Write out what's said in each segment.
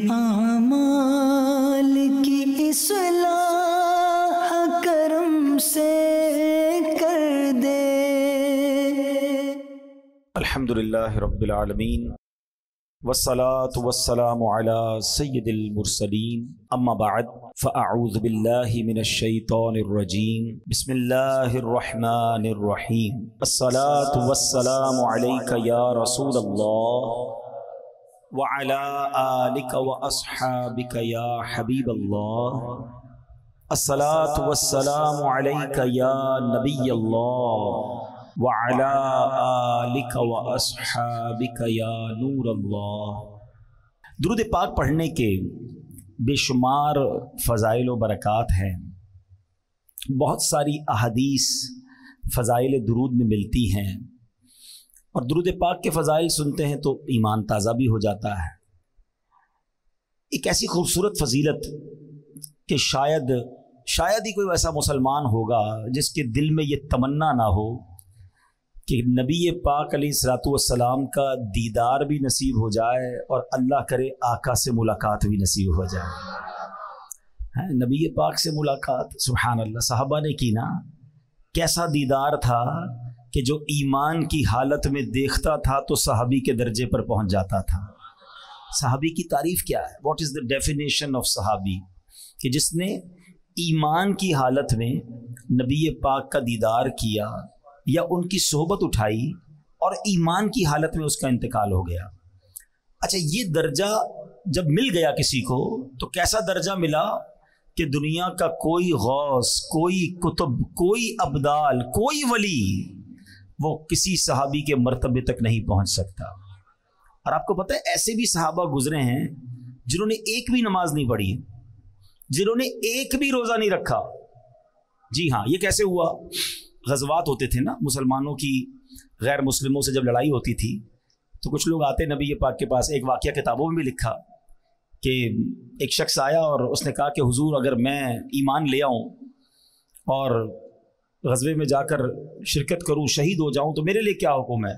आमाल की इसलाह करम से कर दे। अल्हम्दुलिल्लाह रब्बिल आलमीन। वस्सलातु वस्सलामु अला सय्यिदिल मुरसलीन। अम्मा बाद फ़अऊज़ु बिल्लाहि मिनश रजीम। बिस्मिल्लाहिर रहमानिर रहीम। अस्सलातु वस्सलामु अलैका या रसूलल्लाह। व अला आलिका व अस्हाबिका या हबीबल्लाह अस्सलातु वस्सलामु या नबियल्लाह व अला आलिका या नूर अल्लाह दुरूद पाक पढ़ने के बेशुमार फ़ज़ाइल व बरक़ात हैं। बहुत सारी अहदीस फ़ज़ाइल दुरूद में मिलती हैं। और दुरूद पाक के फ़ज़ाइल सुनते हैं तो ईमान ताज़ा भी हो जाता है। एक ऐसी खूबसूरत फजीलत कि शायद शायद ही कोई ऐसा मुसलमान होगा जिसके दिल में ये तमन्ना ना हो कि नबी पाक सलाम का दीदार भी नसीब हो जाए और अल्लाह करे आका से मुलाकात भी नसीब हो जाए। है, नबी पाक से मुलाकात सुबहान अल्लाह, साहबा ने की ना? कैसा दीदार था कि जो ईमान की हालत में देखता था तो सहाबी के दर्जे पर पहुँच जाता था। सहाबी की तारीफ़ क्या है? What is the definition of सहाबी? कि जिसने ईमान की हालत में नबी पाक का दीदार किया या उनकी सोहबत उठाई और ईमान की हालत में उसका इंतकाल हो गया। अच्छा ये दर्जा जब मिल गया किसी को तो कैसा दर्जा मिला कि दुनिया का कोई गौस, कोई कुतुब, कोई अब्दाल, कोई वली वो किसी सहाबी के मरतबे तक नहीं पहुँच सकता। और आपको पता है, ऐसे भी सहाबा गुजरे हैं, जिन्होंने एक भी नमाज़ नहीं पढ़ी जिन्होंने एक भी रोज़ा नहीं रखा। जी हाँ ये कैसे हुआ? गजवात होते थे ना, मुसलमानों की गैर मुस्लिमों से जब लड़ाई होती थी तो कुछ लोग आते, नबी ये पाक के पास एक वाक़ किताबों में भी लिखा कि एक शख्स आया और उसने कहा कि, हुजूर, अगर मैं ईमान ले आऊँ और गजबे में जाकर शिरकत करूँ, शहीद हो जाऊँ तो मेरे लिए क्या हुक्म है?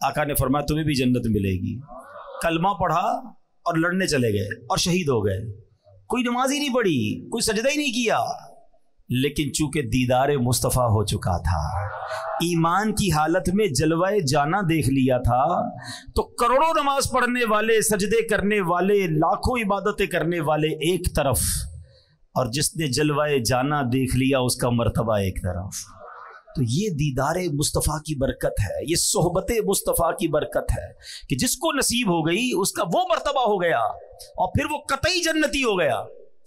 आका ने फरमाया, तुम्हें भी जन्नत मिलेगी। कलमा पढ़ा और लड़ने चले गए और शहीद हो गए। कोई नमाज़ ही नहीं पढ़ी, कोई सजदा ही नहीं किया। लेकिन चूँकि दीदार मुस्तफ़ा हो चुका था, ईमान की हालत में जलवाए जाना देख लिया था तो करोड़ों नमाज़ पढ़ने वाले, सजदे करने वाले, लाखों इबादतें करने वाले एक तरफ़ और जिसने जलवाए जाना देख लिया, उसका मरतबा एक तरफ़। तो ये दीदार मुस्तफ़ा की बरकत है, ये सोहबत मुस्तफ़ा की बरकत है कि जिसको नसीब हो गई, उसका वो मरतबा हो गया और फिर वो कतई जन्नती हो गया।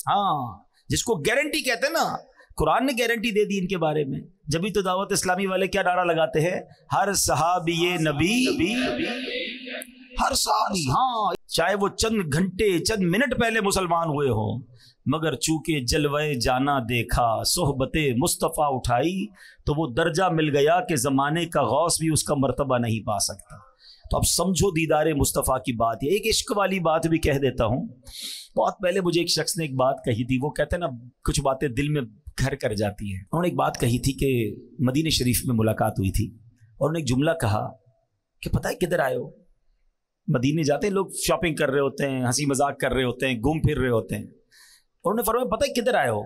हाँ जिसको गारंटी कहते हैं ना, कुरान ने गारंटी दे दी इनके बारे में। जब भी तो दावत इस्लामी वाले क्या नारा लगाते हैं? हर सहाबी नबी नबी, हर सहाबी हाँ चाहे वो चंद घंटे, चंद मिनट पहले मुसलमान हुए हो मगर चूँकि जलवे जाना देखा, सोहबत मुस्तफ़ा उठाई तो वो दर्जा मिल गया कि ज़माने का गौस भी उसका मरतबा नहीं पा सकता। तो अब समझो दीदार मुस्तफ़ा की बात है एक इश्क वाली बात भी कह देता हूँ। बहुत पहले मुझे एक शख्स ने एक बात कही थी, वो कहते हैं ना, कुछ बातें दिल में घर कर जाती हैं। उन्होंने एक बात कही थी कि मदीने शरीफ में मुलाकात हुई थी, और उन्होंने एक जुमला कहा कि पता है किधर आए हो? मदीने जाते हैं, लोग शॉपिंग कर रहे होते हैं, हँसी मज़ाक कर रहे होते हैं, घूम फिर रहे होते हैं। उन्होंने फरमाया, पता है किधर आए हो?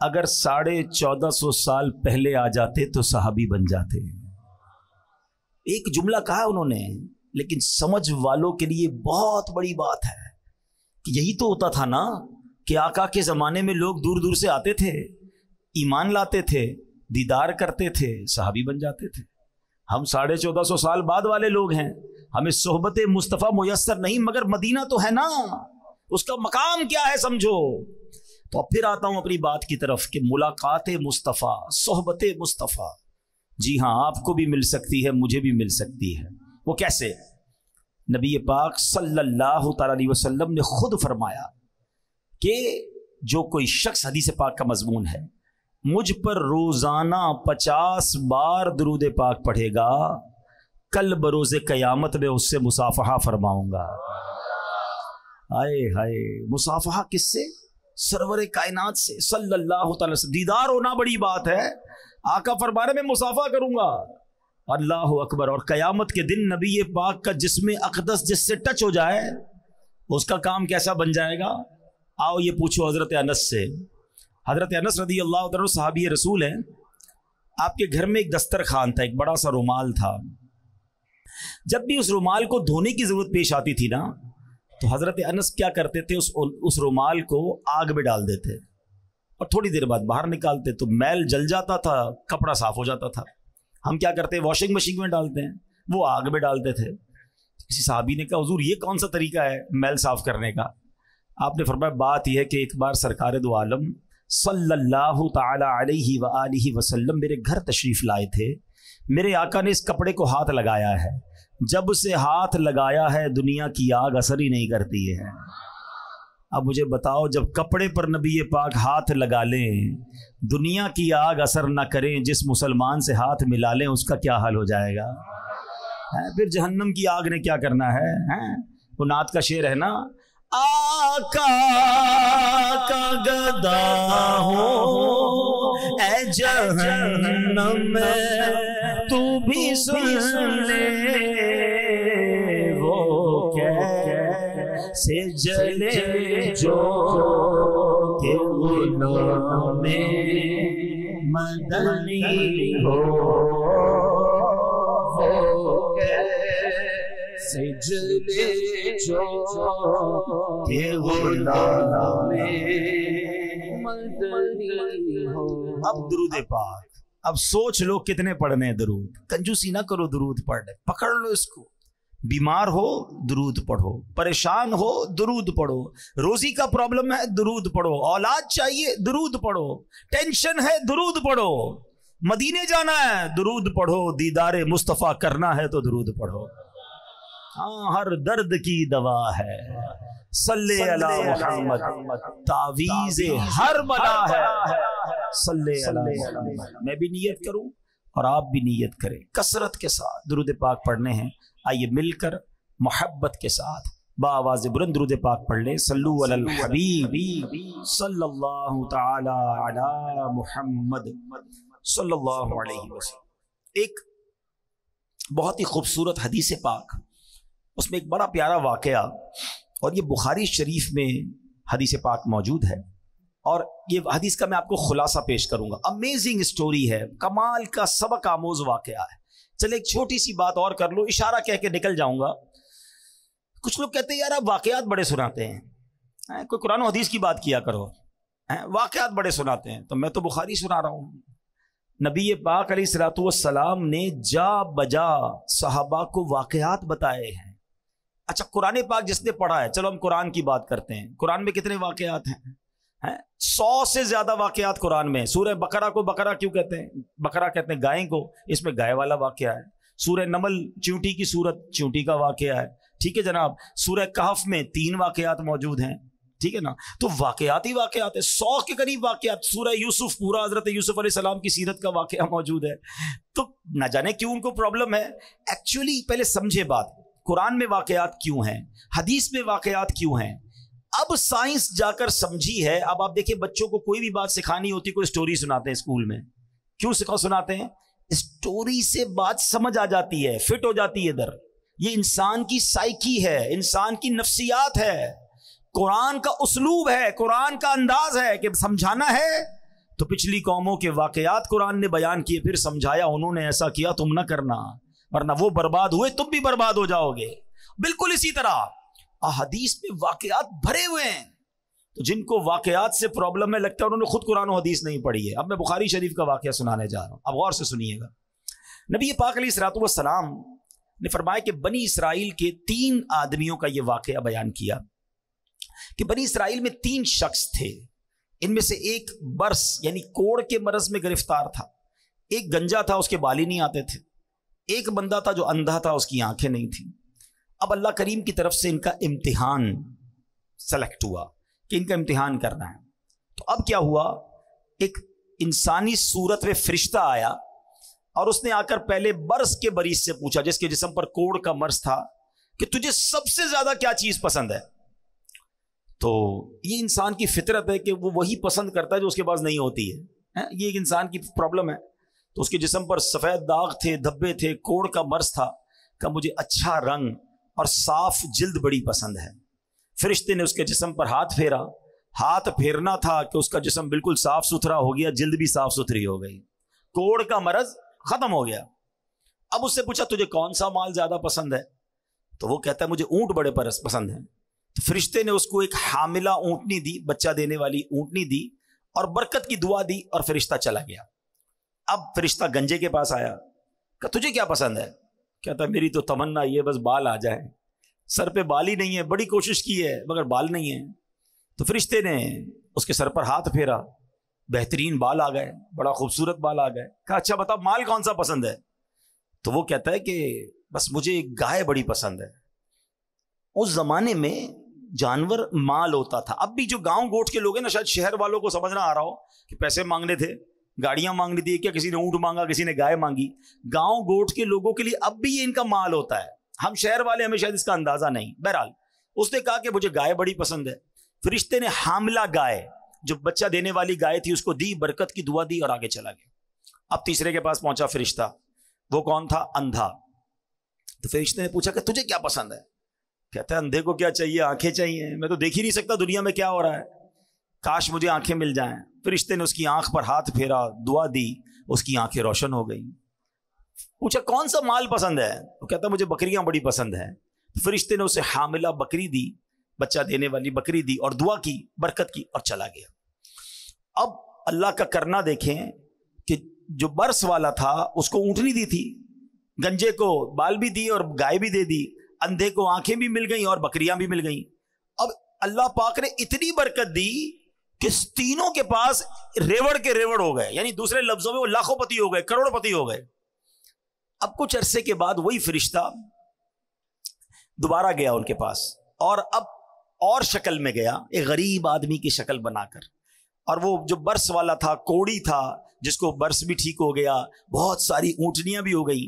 अगर साढ़े चौदह सौ साल पहले आ जाते तो सहाबी बन जाते। एक जुमला कहा उन्होंने, लेकिन समझ वालों के लिए बहुत बड़ी बात है कि यही तो होता था ना कि आका के ज़माने में लोग दूर दूर से आते थे, ईमान लाते थे, दीदार करते थे, सहाबी बन जाते थे। हम साढ़े चौदह सौ साल बाद वाले लोग हैं। हमें सोहबत मुस्तफ़ा मुयसर नहीं, मगर मदीना तो है ना। उसका मकाम क्या है समझो? तो अब फिर आता हूँ अपनी बात की तरफ़ कि मुलाकात मुस्तफ़ा, सोहबत मुस्तफ़ा। जी हाँ आपको भी मिल सकती है, मुझे भी मिल सकती है। वो कैसे? नबी पाक सल्लल्लाहु अलैहि वसल्लम ने खुद फरमाया कि जो कोई शख्स हदीस पाक का मजमून है, मुझ पर रोज़ाना पचास बार दरूद पाक पढ़ेगा, कल बरोज़ क़यामत में उससे मुसाफहा फरमाऊँगा। हाय हाय, मुसाफहा किससे? सरवर कायनात से। सल्लल्लाहु अलैहि वसल्लम दीदार होना बड़ी बात है। आका फरमाने, में मुसाफा करूँगा। अल्लाह अकबर। और क़यामत के दिन नबी पाक का जिसमें अकदस जिससे टच हो जाए, उसका काम कैसा बन जाएगा? आओ ये पूछो हज़रत अनस से। हज़रत अनस रदी अल्लाह साहबी रसूल है। आपके घर में एक दस्तर खान था, एक बड़ा सा रुमाल था। जब भी उस रुमाल को धोने की ज़रूरत पेश आती थी ना तो हज़रत अनस क्या करते थे? उस उस रुमाल को आग में डाल देते। और थोड़ी देर बाद बाहर निकालते तो मैल जल जाता था, कपड़ा साफ़ हो जाता था। हम क्या करते हैं वॉशिंग मशीन में डालते हैं, वो आग में डालते थे। किसी साहबी ने कहा, हजूर, ये कौन सा तरीका है मैल साफ़ करने का? आपने फरमाया, बात यह है कि एक बार सरकार दो आलम, सल्लल्लाहु ताला अलैहि व आलिहि वसल्लम मेरे घर तशरीफ़ लाए थे। मेरे आका ने इस कपड़े को हाथ लगाया है। जब से हाथ लगाया है दुनिया की आग असर ही नहीं करती है। अब मुझे बताओ जब कपड़े पर नबी पाक हाथ लगा लें दुनिया की आग असर ना करें जिस मुसलमान से हाथ मिला लें उसका क्या हाल हो जाएगा? है फिर जहन्नम की आग ने क्या करना है, है? वो नात का शेर है ना? आका का गदा हो ए जहन्नम तू भी सुन ले। कैसे जले जो के में मदनी हो। कैसे जले जो के अब दुरूद पाक। अब सोच लो कितने पढ़ने हैं दरूद। कंजूसी ना करो दरूद पढ़ने। पकड़ लो इसको। बीमार हो दरूद पढ़ो। परेशान हो दरूद पढ़ो। रोजी का प्रॉब्लम है दरूद पढ़ो। औलाद चाहिए दरूद पढ़ो। टेंशन है दरूद पढ़ो। मदीने जाना है दरूद पढ़ो। दीदारे मुस्तफ़ा करना है तो दरूद पढ़ो। हाँ हर दर्द की दवा है। सल्ले अला मोहम्मद। तावीज हर बला है। सल्ले अला मैं भी नियत करूँ और आप भी नियत करें। कसरत के साथ दुरुद पाक पढ़ने हैं। आइए मिलकर मोहब्बत के साथ बावाज बुलंद दुरुद पाक पढ़ लें। सल्लु अलल हबीब सल्लल्लाहु ताला अला मुहम्मद सल्लल्लाहु अलैहि वसल्लम। एक बहुत ही खूबसूरत हदीस पाक। उसमें एक बड़ा प्यारा वाक़ और ये बुखारी शरीफ में हदीस पाक मौजूद है। और ये हदीस का मैं आपको खुलासा पेश करूँगा। अमेजिंग स्टोरी है। कमाल का सबक आमोज वाक़ है। चले, एक छोटी सी बात और कर लो, इशारा कह के निकल जाऊँगा। कुछ लोग कहते हैं, यार, आप वाकयात बड़े सुनाते हैं। है? कोई कुरान हदीस की बात किया करो। है? वाकयात बड़े सुनाते हैं। तो मैं तो बुखारी सुना रहा हूँ। नबी पाक सलाम ने जा बजा साहबा को वाकयात बताए हैं। अच्छा कुरान पाक जिसने पढ़ा है, चलो हम कुरान की बात करते हैं। कुरान में कितने वाकयात हैं? हैं? सौ से ज़्यादा वाकयात कुरान में सूर्य बकरा को बकरा क्यों कहते हैं? बकरा कहते हैं गाय को। इसमें गाय वाला वाक्य है। सूर्य नमल चूंटी की सूरत, चूंटी का वाक्य है। ठीक है जनाब? सूर्य कहफ में तीन वाकयात मौजूद हैं। ठीक है ना? तो वाकयात ही वाकयात है। सौ के करीब वाकयात। सूर्य यूसुफ, पूरा हज़रत यूसुफ सलाम की सीरत का वाकया मौजूद है। तो ना जाने क्यों उनको प्रॉब्लम है। एक्चुअली पहले समझे बात। कुरान में वाकयात क्यों हैं? हदीस में वाकयात क्यों हैं? अब साइंस जाकर समझी है, अब आप देखिए बच्चों को कोई भी बात सिखानी होती, कोई स्टोरी सुनाते हैं स्कूल में। क्यों सिखा, सुनाते हैं? स्टोरी से बात समझ आ जाती है फिट हो जाती है इधर। ये इंसान की साइकी है, इंसान की नफ्सियात है। कुरान का उसलूब है, कुरान का अंदाज है कि समझाना है तो पिछली कौमों के वाकयात कुरान ने बयान किए, फिर समझाया, उन्होंने ऐसा किया, तुम ना करना, वरना वो बर्बाद हुए, तुम भी बर्बाद हो जाओगे। बिल्कुल इसी तरह। अहदीस में वाकयात भरे हुए हैं। तो जिनको वाकयात से प्रॉब्लम है लगता है, उन्होंने खुद कुरान हदीस नहीं पढ़ी है। अब मैं बुखारी शरीफ का वाक्य सुनाने जा रहा हूँ। अब गौर से सुनिएगा। नबी पाक सलाम ने फरमाया कि बनी इसराइल के तीन आदमियों का यह वाक़ बयान किया कि बनी इसराइल में तीन शख्स थे। इनमें से एक बर्स, यानी कोड़ के मरज में गिरफ़्तार था। एक गंजा था, उसके बाली नहीं आते थे। एक बंदा था जो अंधा था, उसकी आँखें नहीं थी। अब अल्लाह करीम की तरफ़ से इनका इम्तिहान सेलेक्ट हुआ कि इनका इम्तिहान करना है। तो अब क्या हुआ? एक इंसानी सूरत में फरिश्ता आया और उसने आकर पहले बर्स के मरीज़ से पूछा जिसके जिसम पर कोड़ का मर्ज था कि तुझे सबसे ज़्यादा क्या चीज़ पसंद है? तो ये इंसान की फितरत है कि वो वही पसंद करता है जो उसके पास नहीं होती है, है? ये एक इंसान की प्रॉब्लम है। तो उसके जिसम पर सफ़ेद दाग थे धब्बे थे कोड़ का मर्ज था का मुझे अच्छा रंग और साफ़ जिल्द बड़ी पसंद है। फरिश्ते ने उसके जिसम पर हाथ फेरा। हाथ फेरना था कि उसका जिसम बिल्कुल साफ़ सुथरा हो गया, जिल्द भी साफ़ सुथरी हो गई। कोड़ का मरज खत्म हो गया। अब उससे पूछा, तुझे कौन सा माल ज़्यादा पसंद है? तो वो कहता है, मुझे ऊँट बड़े परस, पसंद है। तो फरिश्ते ने उसको एक हामिला ऊंटनी दी, बच्चा देने वाली ऊंटनी दी और बरकत की दुआ दी और फरिश्ता चला गया। अब फरिश्ता गंजे के पास आया तुझे क्या पसंद है? कहता, मेरी तो तमन्ना ये बस बाल आ जाए। सर पे बाल ही नहीं है, बड़ी कोशिश की है, मगर बाल नहीं है। तो फरिश्ते ने उसके सर पर हाथ फेरा, बेहतरीन बाल आ गए, बड़ा खूबसूरत बाल आ गए। कहा अच्छा बता माल कौन सा पसंद है? तो वो कहता है कि, बस मुझे एक गाय बड़ी पसंद है। उस जमाने में जानवर माल होता था। अब भी जो गाँव गोट के लोग हैं ना, शायद शहर वालों को समझना आ रहा हो कि पैसे मांगने थे। गाड़ियाँ मांगनी थी क्या? किसी ने ऊँट मांगा, किसी ने गाय मांगी। गाँव गोट के लोगों के लिए अब भी ये इनका माल होता है। हम शहर वाले हमें शायद इसका अंदाज़ा नहीं। बहरहाल, उसने कहा कि मुझे गाय बड़ी पसंद है। फरिश्ते ने हामला गाय। जो बच्चा देने वाली गाय थी, उसको दी, बरकत की दुआ दी और आगे चला गया। अब तीसरे के पास पहुँचा फरिश्ता वो कौन था? अंधा। तो फरिश्ते ने पूछा कि तुझे क्या पसंद है? कहता अंधे को क्या चाहिए? आँखें चाहिए। मैं तो देख ही नहीं सकता दुनिया में क्या हो रहा है। काश मुझे आँखें मिल जाएँ। फरिश्ते ने उसकी आँख पर हाथ फेरा, दुआ दी, उसकी आँखें रोशन हो गई। पूछा, कौन सा माल पसंद है? वो कहता, मुझे बकरियाँ बड़ी पसंद है। फरिश्ते ने उसे हामिला बकरी दी, बच्चा देने वाली बकरी दी और दुआ की, बरकत की और चला गया। अब अल्लाह का करना देखें कि जो बर्स वाला था, उसको ऊँटनी दी थी, गंजे को बाल भी दी और गाय भी दे दी, अंधे को आँखें भी मिल गई और बकरियाँ भी मिल गई। अब अल्लाह पाक ने इतनी बरकत दी कि तीनों के पास रेवड़ के रेवड़ हो गए? यानी दूसरे लफ्जों में वो लाखोंपति हो गए, करोड़पति हो गए। अब कुछ अरसे के बाद वही फरिश्ता दोबारा गया उनके पास और अब और शक्ल में गया, एक गरीब आदमी की शक्ल बनाकर। और वो जो बर्स वाला था, कोड़ी था, जिसको बर्स भी ठीक हो गया, बहुत सारी ऊँटनियाँ भी हो गई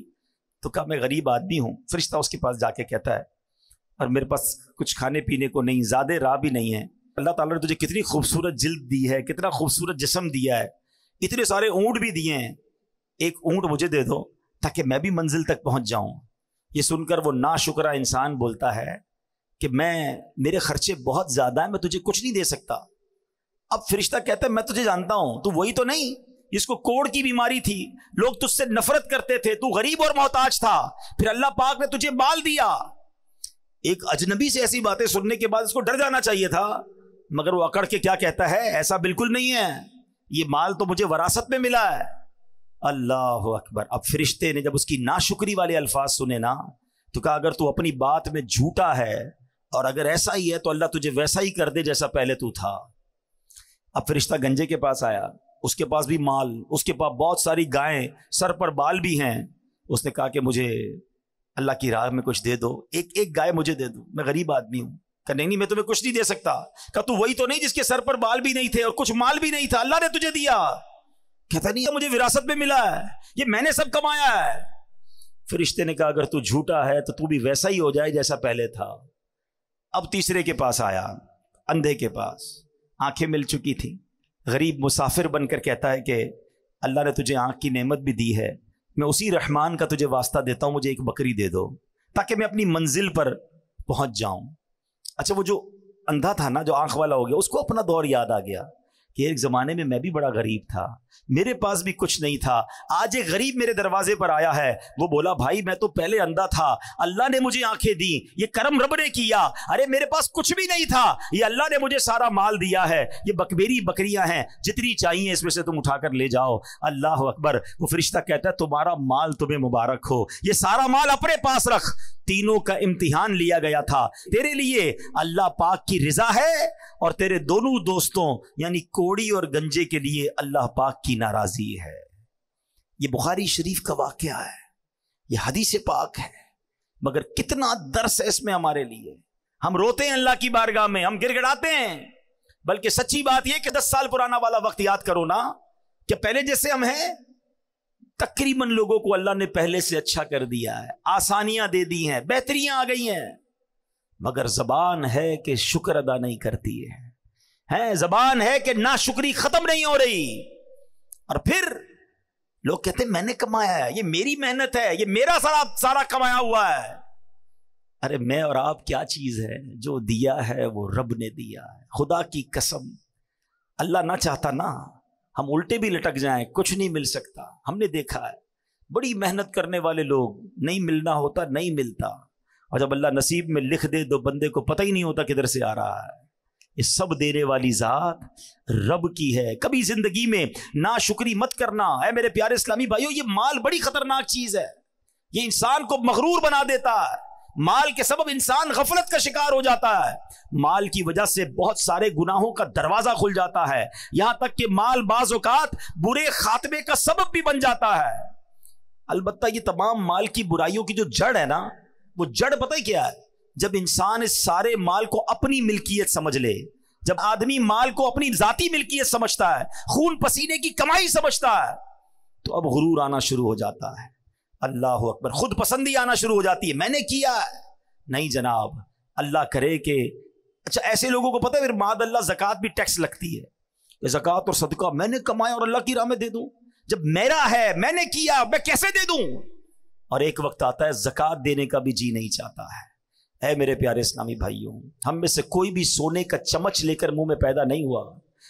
तो कहा, मैं गरीब आदमी हूँ। फरिश्ता उसके पास जाके कहता है, और मेरे पास कुछ खाने पीने को नहीं, ज़्यादा राह भी नहीं है। अल्लाह ताला ने तुझे कितनी खूबसूरत जिल्द दी है, कितना खूबसूरत जिसम दिया है, इतने सारे ऊँट भी दिए हैं। एक ऊँट मुझे दे दो ताकि मैं भी मंजिल तक पहुँच जाऊँ। ये सुनकर वो नाशुक्रा इंसान बोलता है कि मैं, मेरे खर्चे बहुत ज़्यादा हैं, मैं तुझे कुछ नहीं दे सकता। अब फरिश्ता कहता है, मैं तुझे जानता हूँ, तू वही तो नहीं, जिसको कोड़ की बीमारी थी। लोग तुझसे नफरत करते थे, तू गरीब और मोहताज था, फिर अल्लाह पाक ने तुझे बाल दिया। एक अजनबी से ऐसी बातें सुनने के बाद इसको डर जाना चाहिए था मगर वो अकड़ के क्या कहता है? ऐसा बिल्कुल नहीं है। ये माल तो मुझे वरासत में मिला है। अल्लाह अकबर। अब फरिश्ते ने जब उसकी नाशुक्री वाले अल्फाज सुने ना तो कहा, अगर तू अपनी बात में झूठा है और अगर ऐसा ही है तो अल्लाह तुझे वैसा ही कर दे जैसा पहले तू था। अब फरिश्ता गंजे के पास आया। उसके पास भी माल, उसके पास बहुत सारी गायें, सर पर बाल भी हैं। उसने कहा कि मुझे अल्लाह की राह में कुछ दे दो। एक एक गाय मुझे दे दो। मैं गरीब आदमी हूँ। कहा, नहीं नहीं, मैं तुम्हें कुछ नहीं दे सकता। कहा, तू वही तो नहीं जिसके सर पर बाल भी नहीं थे और कुछ माल भी नहीं था। अल्लाह ने तुझे दिया। कहता, नहीं मुझे विरासत में मिला है। ये मैंने सब कमाया है। फरिश्ते ने कहा, अगर तू झूठा है तो तू भी वैसा ही हो जाए जैसा पहले था। अब तीसरे के पास आया, अंधे के पास। आँखें मिल चुकी थी। गरीब मुसाफिर बनकर कहता है कि, अल्लाह ने तुझे आँख की नेमत भी दी है। मैं उसी रहमान का तुझे वास्ता देता हूँ, मुझे एक बकरी दे दो, ताकि मैं अपनी मंजिल पर पहुँच जाऊँ। अच्छा वो जो अंधा था ना, जो आँख वाला हो गया, उसको अपना दौर याद आ गया। कि एक ज़माने में मैं भी बड़ा गरीब था। मेरे पास भी कुछ नहीं था। आज एक गरीब मेरे दरवाजे पर आया है। वो बोला, भाई, मैं तो पहले अंधा था। अल्लाह ने मुझे आँखें दी। ये करम रब ने किया। अरे, मेरे पास कुछ भी नहीं था। ये अल्लाह ने मुझे सारा माल दिया है। ये बकबेरी बकरियाँ हैं। जितनी चाहिए इसमें से तुम उठाकर ले जाओ। अल्लाह अकबर, वो फरिश्ता कहता है, तुम्हारा माल तुम्हें मुबारक हो। ये सारा माल अपने पास रख। तीनों का इम्तिहान लिया गया था। तेरे लिए अल्लाह पाक की रजा है और तेरे दोनों दोस्तों, यानी कोड़ी और गंजे के लिए अल्लाह पाक की नाराजी है। ये बुखारी शरीफ का वाक्य है। ये हदीस पाक है। मगर कितना दर्स है इसमें हमारे लिए। हम रोते हैं अल्लाह की बारगाह में, हम गिड़गिड़ाते हैं। बल्कि सच्ची बात यह कि दस साल पुराना वाला वक्त याद करो ना, कि पहले जैसे हम हैं, तकरीबन लोगों को अल्लाह ने पहले से अच्छा कर दिया है। आसानियाँ दे दी हैं, बेहतरियाँ आ गई हैं। मगर जबान है कि शुक्र अदा नहीं करती है। है, जबान है कि ना शुक्री खत्म नहीं हो रही। और फिर लोग कहते मैंने कमाया है, ये मेरी मेहनत है, ये मेरा सारा सारा कमाया हुआ है। अरे, मैं और आप क्या चीज़ है? जो दिया है, वो रब ने दिया है। खुदा की कसम, अल्लाह ना चाहता ना, हम उल्टे भी लटक जाएँ, कुछ नहीं मिल सकता। हमने देखा है, बड़ी मेहनत करने वाले लोग, नहीं मिलना होता, नहीं मिलता। और जब अल्लाह नसीब में लिख दे तो बंदे को पता ही नहीं होता किधर से आ रहा है। ये सब देने वाली जात रब की है। कभी ज़िंदगी में ना शुक्री मत करना। है मेरे प्यारे इस्लामी भाइयों, ये माल बड़ी खतरनाक चीज़ है। ये इंसान को मगरूर बना देता है। माल के सबब इंसान गफलत का शिकार हो जाता है। माल की वजह से बहुत सारे गुनाहों का दरवाज़ा खुल जाता है। यहाँ तक कि माल बाज़ात बुरे खात्मे का सबब भी बन जाता है। अलबत्ता ये तमाम माल की बुराइयों की जो जड़ है ना, वो जड़ पता ही क्या है? जब इंसान इस सारे माल को अपनी मिल्कियत समझ ले, जब आदमी माल को अपनी जाती मिल्कियत समझता है, खून पसीने की कमाई समझता है तो अब गुरूर आना शुरू हो जाता है। अल्लाह अकबर। खुद पसंदी आना शुरू हो जाती है। मैंने किया नहीं जनाब, अल्लाह करे कि अच्छा ऐसे लोगों को पता है, फिर माद अल्लाह जक़ात भी टैक्स लगती है। जक़ात और सदका मैंने कमाया और अल्लाह की राह में दे दूँ। जब मेरा है, मैंने किया, मैं कैसे दे दूँ? और एक वक्त आता है, जक़ात देने का भी जी नहीं चाहता है। है मेरे प्यारे इस्लामी भाइयों, हम में से कोई भी सोने का चमच लेकर मुँह में पैदा नहीं हुआ।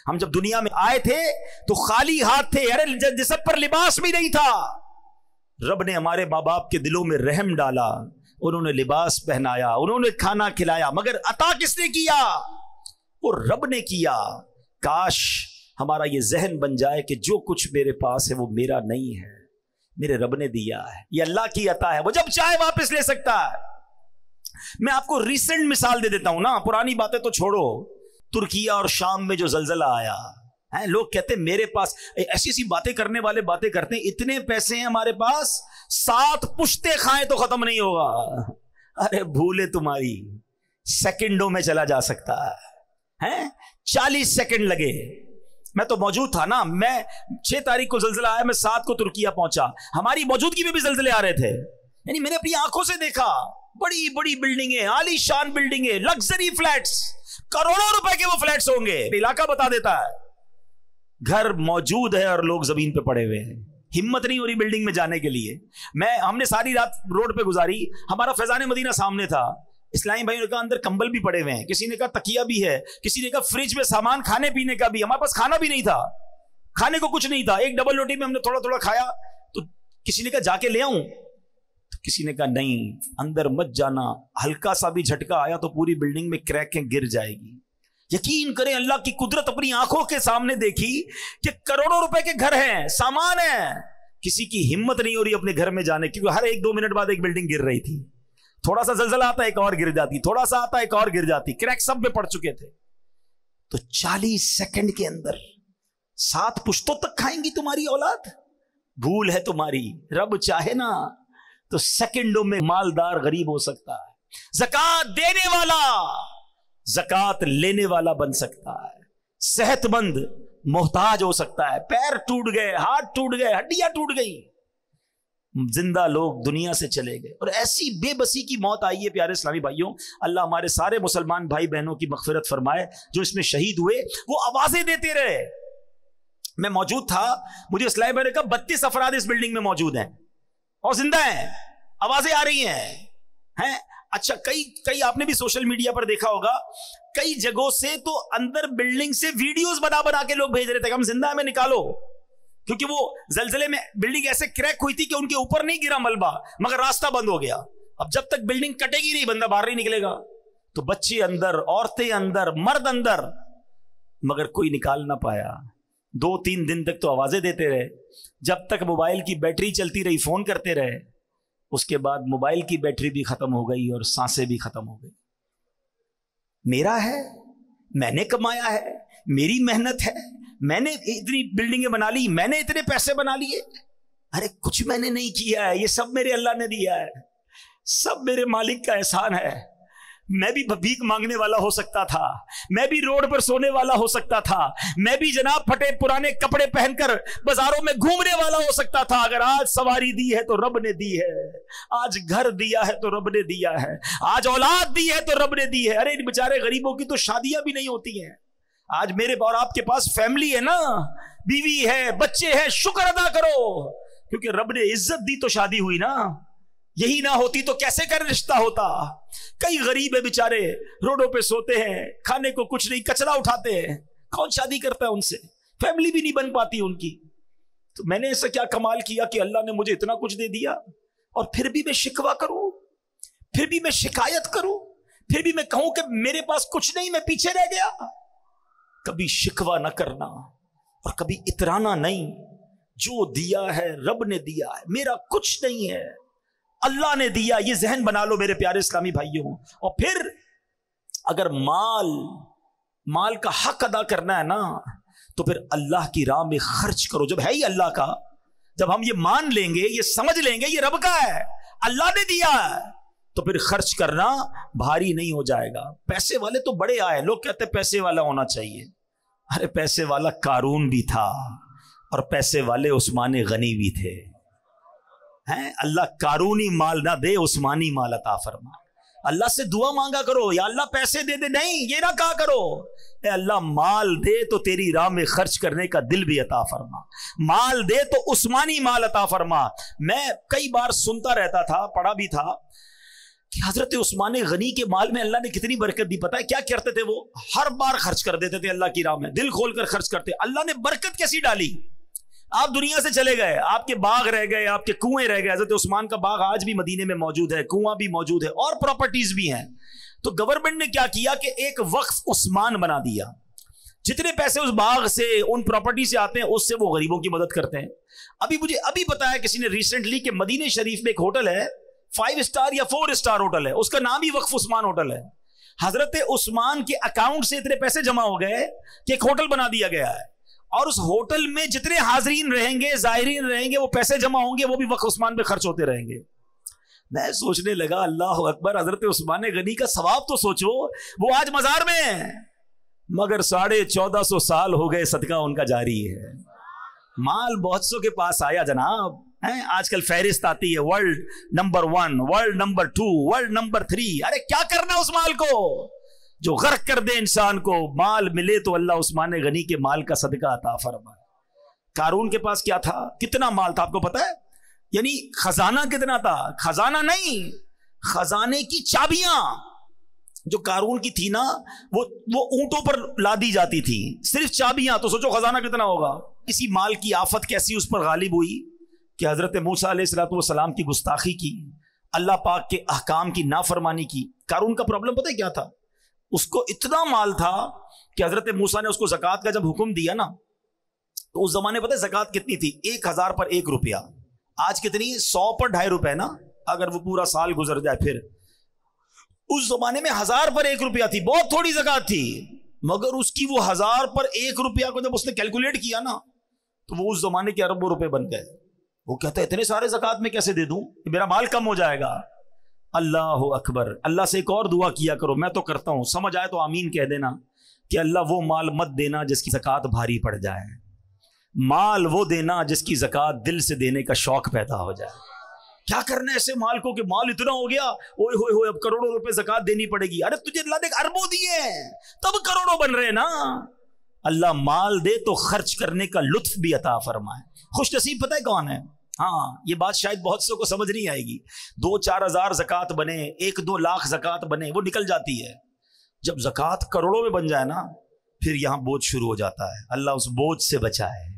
हम जब दुनिया में आए थे तो खाली हाथ थे, अरे जिसम पर लिबास भी नहीं था। रब ने हमारे माँ बाप के दिलों में रहम डाला, उन्होंने लिबास पहनाया, उन्होंने खाना खिलाया, मगर अता किसने किया? वो रब ने किया। काश हमारा ये जहन बन जाए कि जो कुछ मेरे पास है, वो मेरा नहीं है, मेरे रब ने दिया है। ये अल्लाह की अता है, वो जब चाहे वापस ले सकता है। मैं आपको रिसेंट मिसाल दे देता हूँ ना, पुरानी बातें तो छोड़ो। तुर्किया और शाम में जो जलजला आया, है, लोग कहते मेरे पास ऐसी ऐसी बातें करने वाले बातें करते हैं, इतने पैसे हैं हमारे पास, सात पुश्ते खाएँ तो खत्म नहीं होगा। अरे भूले तुम्हारी, सेकंडों में चला जा सकता है। हैं, चालीस सेकंड लगे। मैं तो मौजूद था ना, मैं छह तारीख को जलजिला आया, मैं सात को तुर्किया पहुँचा। हमारी मौजूदगी में भी जलजिले आ रहे थे। यानी मैंने अपनी आँखों से देखा। बड़ी बड़ी बिल्डिंगे, आलीशान बिल्डिंगे लग्जरी फ्लैट्स करोड़ों रुपए के वो फ्लैट्स होंगे। इलाका बता देता है। घर मौजूद है और लोग ज़मीन पे पड़े हुए हैं। हिम्मत नहीं हो रही बिल्डिंग में जाने के लिए। मैं, हमने सारी रात रोड पे गुजारी। हमारा फैजान मदीना सामने था। इस्लामी भाई ने कहा, अंदर कंबल भी पड़े हुए हैं। किसी ने कहा, तकिया भी है। किसी ने कहा फ्रिज में सामान, खाने पीने का भी। हमारे पास खाना भी नहीं था। खाने को कुछ नहीं था। एक डबल रोटी में हमने थोड़ा थोड़ा खाया। तो किसी ने कहा, जाके ले आऊँ। किसी ने कहा, नहीं, अंदर मत जाना, हल्का सा भी झटका आया तो पूरी बिल्डिंग में क्रैकें गिर जाएगी। यकीन करें, अल्लाह की कुदरत अपनी आँखों के सामने देखी कि करोड़ों रुपए के घर हैं, सामान है। किसी की हिम्मत नहीं हो रही अपने घर में जाने क्योंकि हर एक दो मिनट बाद एक बिल्डिंग गिर रही थी। थोड़ा सा जलजला आता, एक और गिर जाती, थोड़ा सा आता, एक और गिर जाती, क्रैक सब में पड़ चुके थे। तो चालीस सेकंड के अंदर, सात पुश्तों तक खाएँगी तुम्हारी औलाद? भूल है तुम्हारी, रब चाहे ना। तो सेकंडों में मालदार गरीब हो सकता है। जक़ात देने वाला, जक़ात लेने वाला बन सकता है। सेहतमंद मोहताज हो सकता है। पैर टूट गए, हाथ टूट गए, हड्डियाँ टूट गई। ज़िंदा लोग दुनिया से चले गए। और ऐसी बेबसी की मौत आई है, प्यारे इस्लामी भाइयों। अल्लाह हमारे सारे मुसलमान भाई बहनों की मगफरत फरमाए, जो इसमें शहीद हुए, वो आवाज़ें देते रहे। मैं मौजूद था, मुझे इस्लामी भाई कहा, बत्तीस अफराद इस बिल्डिंग में मौजूद हैं। और ज़िंदा हैं। आवाज़ें आ रही हैं। हैं? अच्छा कई कई आपने भी सोशल मीडिया पर देखा होगा। कई जगहों से तो अंदर बिल्डिंग से वीडियोस बना बना के लोग भेज रहे थे हम ज़िंदा में निकालो। क्योंकि वो जलजले में बिल्डिंग ऐसे क्रैक हुई थी कि उनके ऊपर नहीं गिरा मलबा, मगर रास्ता बंद हो गया। अब जब तक बिल्डिंग कटेगी नहीं, बंदा बाहर नहीं निकलेगा। तो बच्चे अंदर, औरतें अंदर, मर्द अंदर, मगर कोई निकाल ना पाया। दो तीन दिन तक तो आवाज़ें देते रहे। जब तक मोबाइल की बैटरी चलती रही, फ़ोन करते रहे, उसके बाद मोबाइल की बैटरी भी खत्म हो गई और साँसें भी खत्म हो गई। मेरा है, मैंने कमाया है, मेरी मेहनत है, मैंने इतनी बिल्डिंगें बना ली, मैंने इतने पैसे बना लिए। अरे, कुछ मैंने नहीं किया है, ये सब मेरे अल्लाह ने दिया है। सब मेरे मालिक का एहसान है। मैं भी भीख मांगने वाला हो सकता था। मैं भी रोड पर सोने वाला हो सकता था। मैं भी जनाब फटे पुराने कपड़े पहनकर बाजारों में घूमने वाला हो सकता था। अगर आज सवारी दी है तो रब ने दी है। आज घर दिया है तो रब ने दिया है। आज औलाद दी है तो रब ने दी है। अरे, इन बेचारे गरीबों की तो शादियाँ भी नहीं होती हैं। आज मेरे और आपके पास फैमिली है ना? बीवी है, बच्चे हैं, शुक्र अदा करो। क्योंकि रब ने इज़्ज़त दी तो शादी हुई ना। यही ना होती तो कैसे कर रिश्ता होता? कई गरीब है बेचारे रोडों पे सोते हैं, खाने को कुछ नहीं, कचरा उठाते हैं। कौन शादी करता है उनसे? फैमिली भी नहीं बन पाती उनकी। तो मैंने ऐसा क्या कमाल किया कि अल्लाह ने मुझे इतना कुछ दे दिया? और फिर भी मैं शिकवा करूँ? फिर भी मैं शिकायत करूँ? फिर भी मैं कहूँ कि मेरे पास कुछ नहीं, मैं पीछे रह गया। कभी शिकवा ना करना और कभी इतराना नहीं। जो दिया है, रब ने दिया है। मेरा कुछ नहीं है। अल्लाह ने दिया, ये जहन बना लो मेरे प्यारे इस्लामी भाइयों। और फिर अगर माल माल का हक अदा करना है ना तो फिर अल्लाह की राह में खर्च करो। जब है ही अल्लाह का, जब हम ये मान लेंगे, ये समझ लेंगे, ये रब का है, अल्लाह ने दिया है तो फिर खर्च करना भारी नहीं हो जाएगा। पैसे वाले तो बड़े आए, लोग कहते पैसे वाला होना चाहिए। अरे पैसे वाला कारून भी था, और पैसे वाले उस्मान गनी भी थे। हैं? अल्लाह कारूनी माल ना दे, उस्मानी माल अता फरमा। अल्लाह से दुआ मांगा करो, या अल्लाह पैसे दे दे, नहीं, ये ना कहा करो। अल्लाह, माल दे तो तेरी राह में खर्च करने का दिल भी अता फरमा। माल दे तो उस्मानी माल अता फरमा। मैं कई बार सुनता रहता था, पढ़ा भी था, कि हज़रत उस्मान गनी के माल में अल्लाह ने कितनी बरकत दी। पता है क्या करते थे वो? हर बार खर्च कर देते थे अल्लाह की राह में। दिल खोल कर खर्च करते। अल्लाह ने बरकत कैसी डाली? आप दुनिया से चले गए, आपके बाग रह गए, आपके कुएँ रह गए। हज़रत उस्मान का बाग आज भी मदीने में मौजूद है, कुआँ भी मौजूद है और प्रॉपर्टीज़ भी हैं। तो गवर्नमेंट ने क्या किया कि एक वक्फ उस्मान बना दिया। जितने पैसे उस बाग से, उन प्रॉपर्टी से आते हैं, उससे वो गरीबों की मदद करते हैं। अभी मुझे अभी बताया किसी ने रिसेंटली कि मदीने शरीफ में एक होटल है फाइव स्टार या फोर स्टार होटल है, उसका नाम ही वक्फ उस्मान होटल है। हज़रत उस्मान के अकाउंट से इतने पैसे जमा हो गए कि एक होटल बना दिया गया है। और उस होटल में जितने हाजरीन रहेंगे, जायरीन रहेंगे, वो पैसे जमा होंगे, वो भी वक्फ उस्मान पे खर्च होते रहेंगे। मैं सोचने लगा, अल्लाह अकबर, हज़रत उस्मान गनी का सवाब तो सोचो, वो आज मजार में है। मगर साढ़े चौदह सौ साल हो गए, सदका उनका जारी है। माल बहुत सौ के पास आया, जनाब। है, आजकल फहरिस्त आती है world number one world number two world number three अरे, क्या करना उस माल को? जो गर्क कर दे इंसान को, माल मिले तो अल्लाह उस्मान गनी के माल का सदका अता फरमा कारून के पास क्या था? कितना माल था, आपको पता है? यानी खजाना कितना था? खजाना नहीं, खजाने की चाबियाँ। जो कारून की थी ना, वो वो ऊंटों पर ला दी जाती थी। सिर्फ़ चाबियाँ तो सोचो खजाना कितना होगा। इसी माल की आफत कैसी उस पर गालिब हुई कि हज़रत मूसा सलाम की गुस्ताखी की, अल्लाह पाक के अहकाम की नाफरमानी की। कारून का प्रॉब्लम पता है क्या था? उसको इतना माल था कि हज़रत मूसा ने उसको जक़ात का जब हुक्म दिया ना तो उस जमाने पता है जक़ात कितनी थी? एक हज़ार पर एक रुपया। आज कितनी? सौ पर ढाई रुपए ना, अगर वो पूरा साल गुजर जाए फिर। उस जमाने में हज़ार पर एक रुपया थी, बहुत थोड़ी जक़ात थी। मगर उसकी वो हज़ार पर एक रुपया को जब उसने कैलकुलेट किया ना तो वो उस जमाने के अरबों रुपए बन गए। वो कहता है, इतने सारे जक़ात में कैसे दे दूँ? मेरा माल कम हो जाएगा। अल्लाह अकबर। अल्लाह से एक और दुआ किया करो, मैं तो करता हूँ। समझ आए तो आमीन कह देना कि अल्लाह वो माल मत देना जिसकी जक़ात भारी पड़ जाए। माल वो देना जिसकी जक़ात दिल से देने का शौक पैदा हो जाए। क्या करना है ऐसे माल को? कि माल इतना हो गया, ओए होए होए, अब करोड़ों रुपए जक़ात देनी पड़ेगी। अरे तुझे अल्लाह ने अरबों दिए हैं, तब करोड़ों बन रहे ना। अल्लाह माल दे तो खर्च करने का लुत्फ भी अता फरमाए। खुश नसीब पता है कौन है? हाँ ये बात शायद बहुत सौ को समझ नहीं आएगी। दो चार हज़ार जक़ात बने, एक दो लाख जक़ात बने, वो निकल जाती है। जब जक़ात करोड़ों में बन जाए ना, फिर यहाँ बोझ शुरू हो जाता है। अल्लाह उस बोझ से बचाए।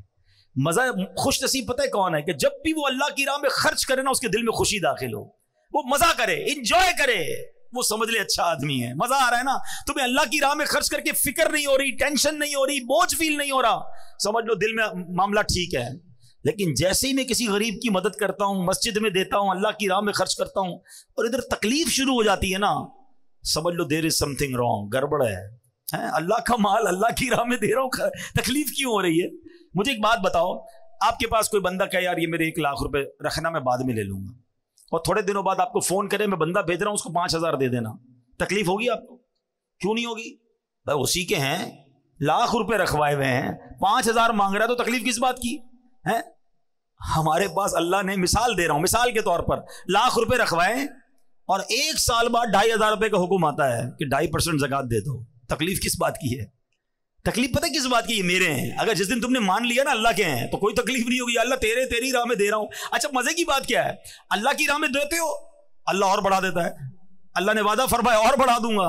मज़ा खुश नसीब पता है कौन है कि जब भी वो अल्लाह की राह में खर्च करे ना, उसके दिल में खुशी दाखिल हो। वो मज़ा करे इंजॉय करे। वो समझ ले अच्छा आदमी है। मज़ा आ रहा है ना, तुम्हें अल्लाह की राह में खर्च करके फ़िक्र नहीं हो रही टेंशन नहीं हो रही, बोझ फील नहीं हो रहा। समझ लो दिल में मामला ठीक है। लेकिन जैसे ही मैं किसी गरीब की मदद करता हूँ, मस्जिद में देता हूँ, अल्लाह की राह में खर्च करता हूँ, और इधर तकलीफ़ शुरू हो जाती है ना, समझ लो देर इज़ समथिंग रॉन्ग गड़बड़ है। हैं? अल्लाह का माल अल्लाह की राह में दे रहा हूँ तकलीफ़ क्यों हो रही है? मुझे एक बात बताओ, आपके पास कोई बंदा कहे, यार, ये मेरे एक लाख रुपए रखना, मैं बाद में ले लूँगा। और थोड़े दिनों बाद आपको फ़ोन करे, मैं बंदा भेज रहा हूँ, उसको पाँच हज़ार दे देना। तकलीफ़ होगी आपको? क्यों नहीं होगी? भाई, उसी के हैं, लाख रुपए रखवाए हुए हैं, पाँच हज़ार मांग रहा है तो तकलीफ़ किस बात की? है? हमारे पास अल्लाह ने मिसाल दे रहा हूँ, मिसाल के तौर पर, लाख रुपए रखवाए और एक साल बाद ढाई हज़ार रुपए का हुक्म आता है कि ढाई परसेंट जक़ात दे दो। तकलीफ़ किस बात की है? तकलीफ़ पता किस बात की ये मेरे हैं। अगर जिस दिन तुमने मान लिया ना अल्लाह के हैं तो कोई तकलीफ़ नहीं होगी। अल्लाह तेरे, तेरी राह में दे रहा हूँ। अच्छा मज़े की बात क्या है? अल्लाह की राह में देते हो, अल्लाह और बढ़ा देता है। अल्लाह ने वादा फरमाया, और बढ़ा दूँगा।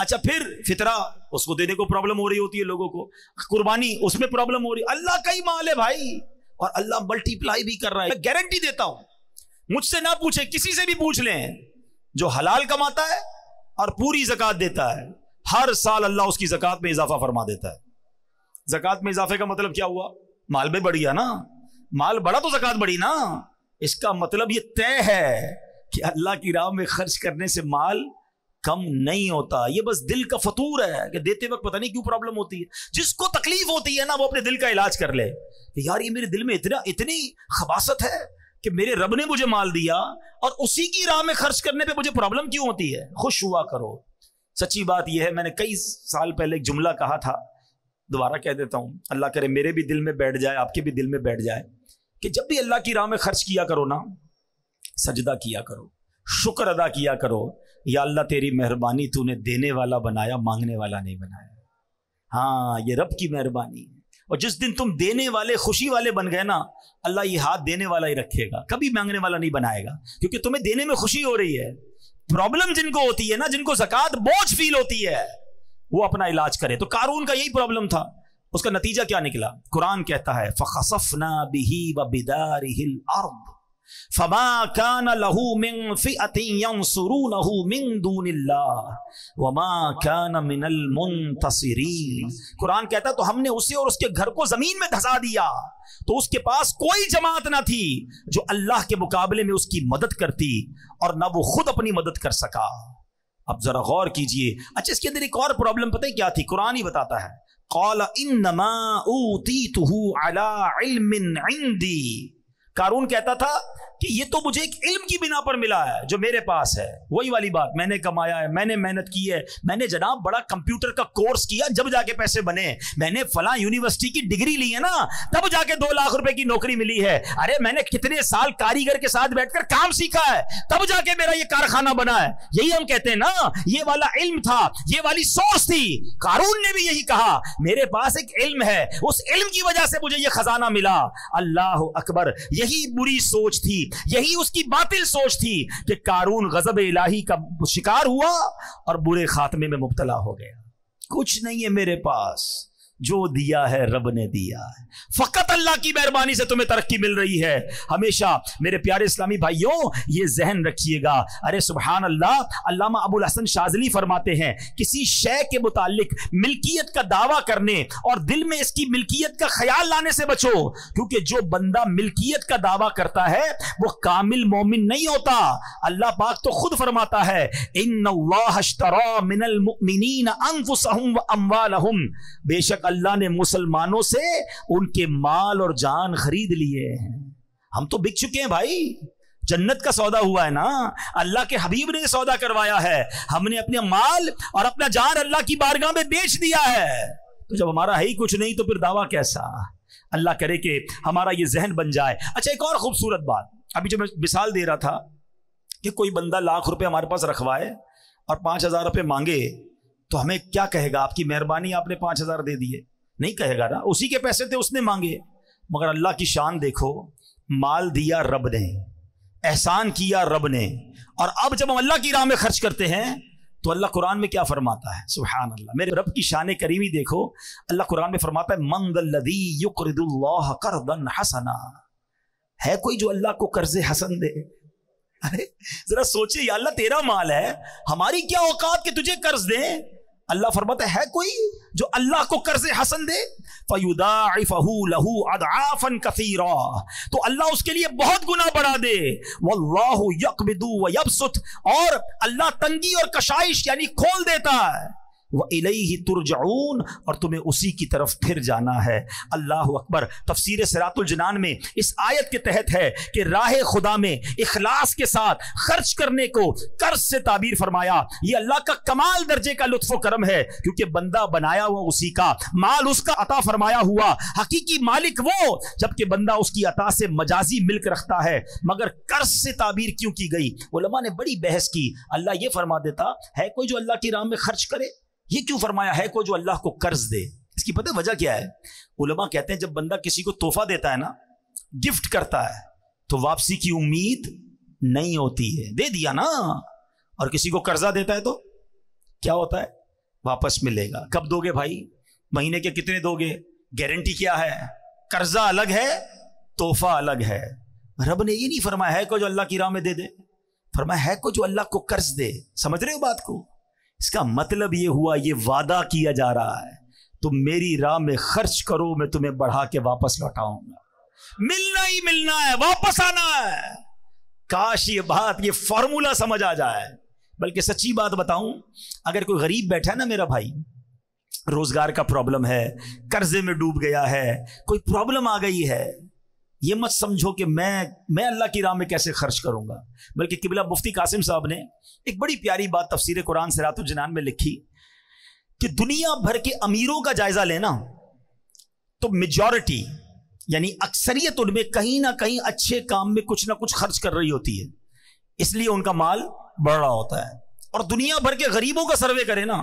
अच्छा फिर फितरा, उसको देने को प्रॉब्लम हो रही होती है लोगों को। कुर्बानी, उसमें प्रॉब्लम हो रही। अल्लाह का ही माल है भाई। और अल्लाह मल्टीप्लाई भी कर रहा है। गारंटी देता हूँ, मुझसे ना पूछे, किसी से भी पूछ लें, जो हलाल कमाता है और पूरी जक़ात देता है, हर साल अल्लाह उसकी जक़ात में इजाफा फरमा देता है। जक़ात में इजाफे का मतलब क्या हुआ? माल भी बढ़ गया ना। माल बढ़ा तो जक़ात बढ़ी ना। इसका मतलब ये तय है कि अल्लाह की राह में खर्च करने से माल कम नहीं होता। ये बस दिल का फतूर है कि देते वक्त पता नहीं क्यों प्रॉब्लम होती है। जिसको तकलीफ़ होती है ना, वो अपने दिल का इलाज कर ले। यार, ये मेरे दिल में इतना, इतनी खबासत है कि मेरे रब ने मुझे माल दिया और उसी की राह में खर्च करने पे मुझे प्रॉब्लम क्यों होती है? खुश हुआ करो। सच्ची बात यह है, मैंने कई साल पहले एक जुमला कहा था। दोबारा कह देता हूँ, अल्लाह करे मेरे भी दिल में बैठ जाए, आपके भी दिल में बैठ जाए कि जब भी अल्लाह की राह में खर्च किया करो ना, सजदा किया करो, शुक्र अदा किया करो। या अल्लाह तेरी मेहरबानी तूने देने वाला बनाया, मांगने वाला नहीं बनाया। हाँ ये रब की मेहरबानी है। और जिस दिन तुम देने वाले, खुशी वाले बन गए ना, अल्लाह ये हाथ देने वाला ही रखेगा। कभी मांगने वाला नहीं बनाएगा, क्योंकि तुम्हें देने में खुशी हो रही है। प्रॉब्लम जिनको होती है ना, जिनको जक़ात, बोझ फील होती है, वो अपना इलाज करे। तो कारून का यही प्रॉब्लम था। उसका नतीजा क्या निकला? कुरान कहता है, फखसफना बिही व बिदारिहिल अर्द। फमा कान लहू यंसुरूनहु मिन दूनिल्लाह, वमा कान मिनल मुंतसिरीन। कुरान कहता तो हमने उसे और उसके घर को ज़मीन में धसा दिया। तो उसके पास कोई जमात ना थी जो अल्लाह के मुकाबले में उसकी मदद करती और ना वो खुद अपनी मदद कर सका। अब जरा गौर कीजिए। अच्छा इसके अंदर एक और प्रॉब्लम पता है क्या थी? कुरान ही बताता है, कौल इन अला इल्मिन इंदी कारून कहता था कि ये तो मुझे एक इल्म की बिना पर मिला है, जो मेरे पास है। वही वाली बात, मैंने कमाया है, मैंने मेहनत की है, मैंने जनाब बड़ा कंप्यूटर का कोर्स किया, जब जाके पैसे बने, मैंने फला यूनिवर्सिटी की डिग्री ली है ना, तब जाके दो लाख रुपए की नौकरी मिली है। अरे, मैंने कितने साल कारीगर के साथ बैठकर काम सीखा है, तब जाके मेरा ये कारखाना बना है। यही हम कहते हैं ना, ये वाला इल्म था, ये वाली सोच थी। कारून ने भी यही कहा, मेरे पास एक इल्म है, उस इल्म की वजह से मुझे ये खजाना मिला। अल्लाह अकबर यही बुरी सोच थी, यही उसकी बातिल सोच थी कि कारून गजब इलाही का शिकार हुआ और बुरे खात्मे में मुबतला हो गया। कुछ नहीं है मेरे पास। जो दिया है, रब ने दिया है। फकत अल्लाह की मेहरबानी से तुम्हें तरक्की मिल रही है। हमेशा मेरे प्यारे इस्लामी भाइयों, ये जहन रखिएगा। अरे सुबहान अल्लाह अल्लामा अबुल हसन शाजली फरमाते हैं, किसी शय के मुतालिक मिल्कियत का दावा करने और दिल में इसकी मिल्कियत का ख्याल लाने से बचो, क्योंकि जो बंदा मिल्कियत का दावा करता है, वो कामिल मोमिन नहीं होता। अल्लाह पाक तो खुद फरमाता है इन बेशक अल्लाह ने मुसलमानों से उनके माल और जान खरीद लिए हैं। हम तो बिक चुके हैं भाई। जन्नत का सौदा हुआ है ना? अल्लाह के हबीब ने सौदा करवाया है। हमने अपने माल और अपना जान अल्लाह की बारगाह में बेच दिया है। तो जब हमारा है ही कुछ नहीं तो फिर दावा कैसा? अल्लाह करे कि हमारा ये जहन बन जाए। अच्छा एक और खूबसूरत बात। अभी जब मैं मिसाल दे रहा था कि कोई बंदा लाख रुपए हमारे पास रखवाए और पाँच हज़ार रुपये मांगे तो हमें क्या कहेगा? आपकी मेहरबानी आपने पाँच हज़ार दे दिए। नहीं कहेगा ना? उसी के पैसे थे, उसने मांगे। मगर अल्लाह की शान देखो, माल दिया रब ने, एहसान किया रब ने। और अब जब हम अल्लाह की राह में खर्च करते हैं तो अल्लाह कुरान में क्या फरमाता है? सुबहान अल्लाह मेरे रब की शान करीमी देखो, अल्लाह कुरान में फरमाता है मंगलदी युकरदुल्लाह करदन हसना। है कोई जो अल्लाह को कर्ज हसन दे? अरे, जरा सोचिए अल्लाह तेरा माल है, हमारी क्या औकात के तुझे कर्ज दे? अल्लाह फरमाता है कोई जो अल्लाह को कर्ज हसन दे? अदाफन कसीरा। तो अल्लाह उसके लिए बहुत गुना बढ़ा दे। वल्लाहु यकबिदू व यबसुत और अल्लाह तंगी और कशाइश यानी खोल देता है। वह इलही तुरजाऊन, और तुम्हें उसी की तरफ़ फिर जाना है। अल्लाह अकबर। तफसीर सरातुलजनान में इस आयत के तहत है कि राह खुदा में इखलास के साथ खर्च करने को कर्ज से ताबीर फरमाया। ये अल्लाह का कमाल दर्जे का लुत्फ करम है, क्योंकि बंदा बनाया हुआ उसी का, माल उसका अता फरमाया हुआ। हकीकी मालिक वो, जबकि बंदा उसकी अता से मजाजी मिल्क रखता है। मगर कर्ज से ताबीर क्यों की गई? उलमा ने बड़ी बहस की। अल्लाह ये फरमा देता, है कोई जो अल्लाह की राह में खर्च करे? ये क्यों फरमाया है को जो अल्लाह को कर्ज दे? इसकी पता वजह क्या है? उलमा कहते हैं, जब बंदा किसी को तोहफा देता है ना, गिफ्ट करता है तो वापसी की उम्मीद नहीं होती है। दे दिया ना। और किसी को कर्जा देता है तो क्या होता है? वापस मिलेगा। कब दोगे भाई? महीने के कितने दोगे? गारंटी क्या है? कर्जा अलग है, तोहफा अलग है। रब ने ये नहीं फरमाया है को जो अल्लाह की राह में दे दे। फरमाया है को जो अल्लाह को कर्ज दे। समझ रहे हो बात को? इसका मतलब ये हुआ, ये वादा किया जा रहा है, तुम मेरी राह में खर्च करो, मैं तुम्हें बढ़ा के वापस लौटाऊँगा। मिलना ही मिलना है, वापस आना है। काश ये बात, ये फॉर्मूला समझ आ जाए। बल्कि सच्ची बात बताऊँ, अगर कोई गरीब बैठा है ना मेरा भाई, रोज़गार का प्रॉब्लम है, कर्जे में डूब गया है, कोई प्रॉब्लम आ गई है ये मत समझो कि मैं मैं अल्लाह की राह में कैसे खर्च करूँगा। बल्कि किबला मुफ्ती कासिम साहब ने एक बड़ी प्यारी बात तफसीर कुरान जनान में लिखी कि दुनिया भर के अमीरों का जायजा लेना तो मेजॉरिटी यानी अक्सरियत उनमें कहीं ना कहीं अच्छे काम में कुछ ना कुछ खर्च कर रही होती है। इसलिए उनका माल बढ़ रहा होता है। और दुनिया भर के गरीबों का सर्वे करें ना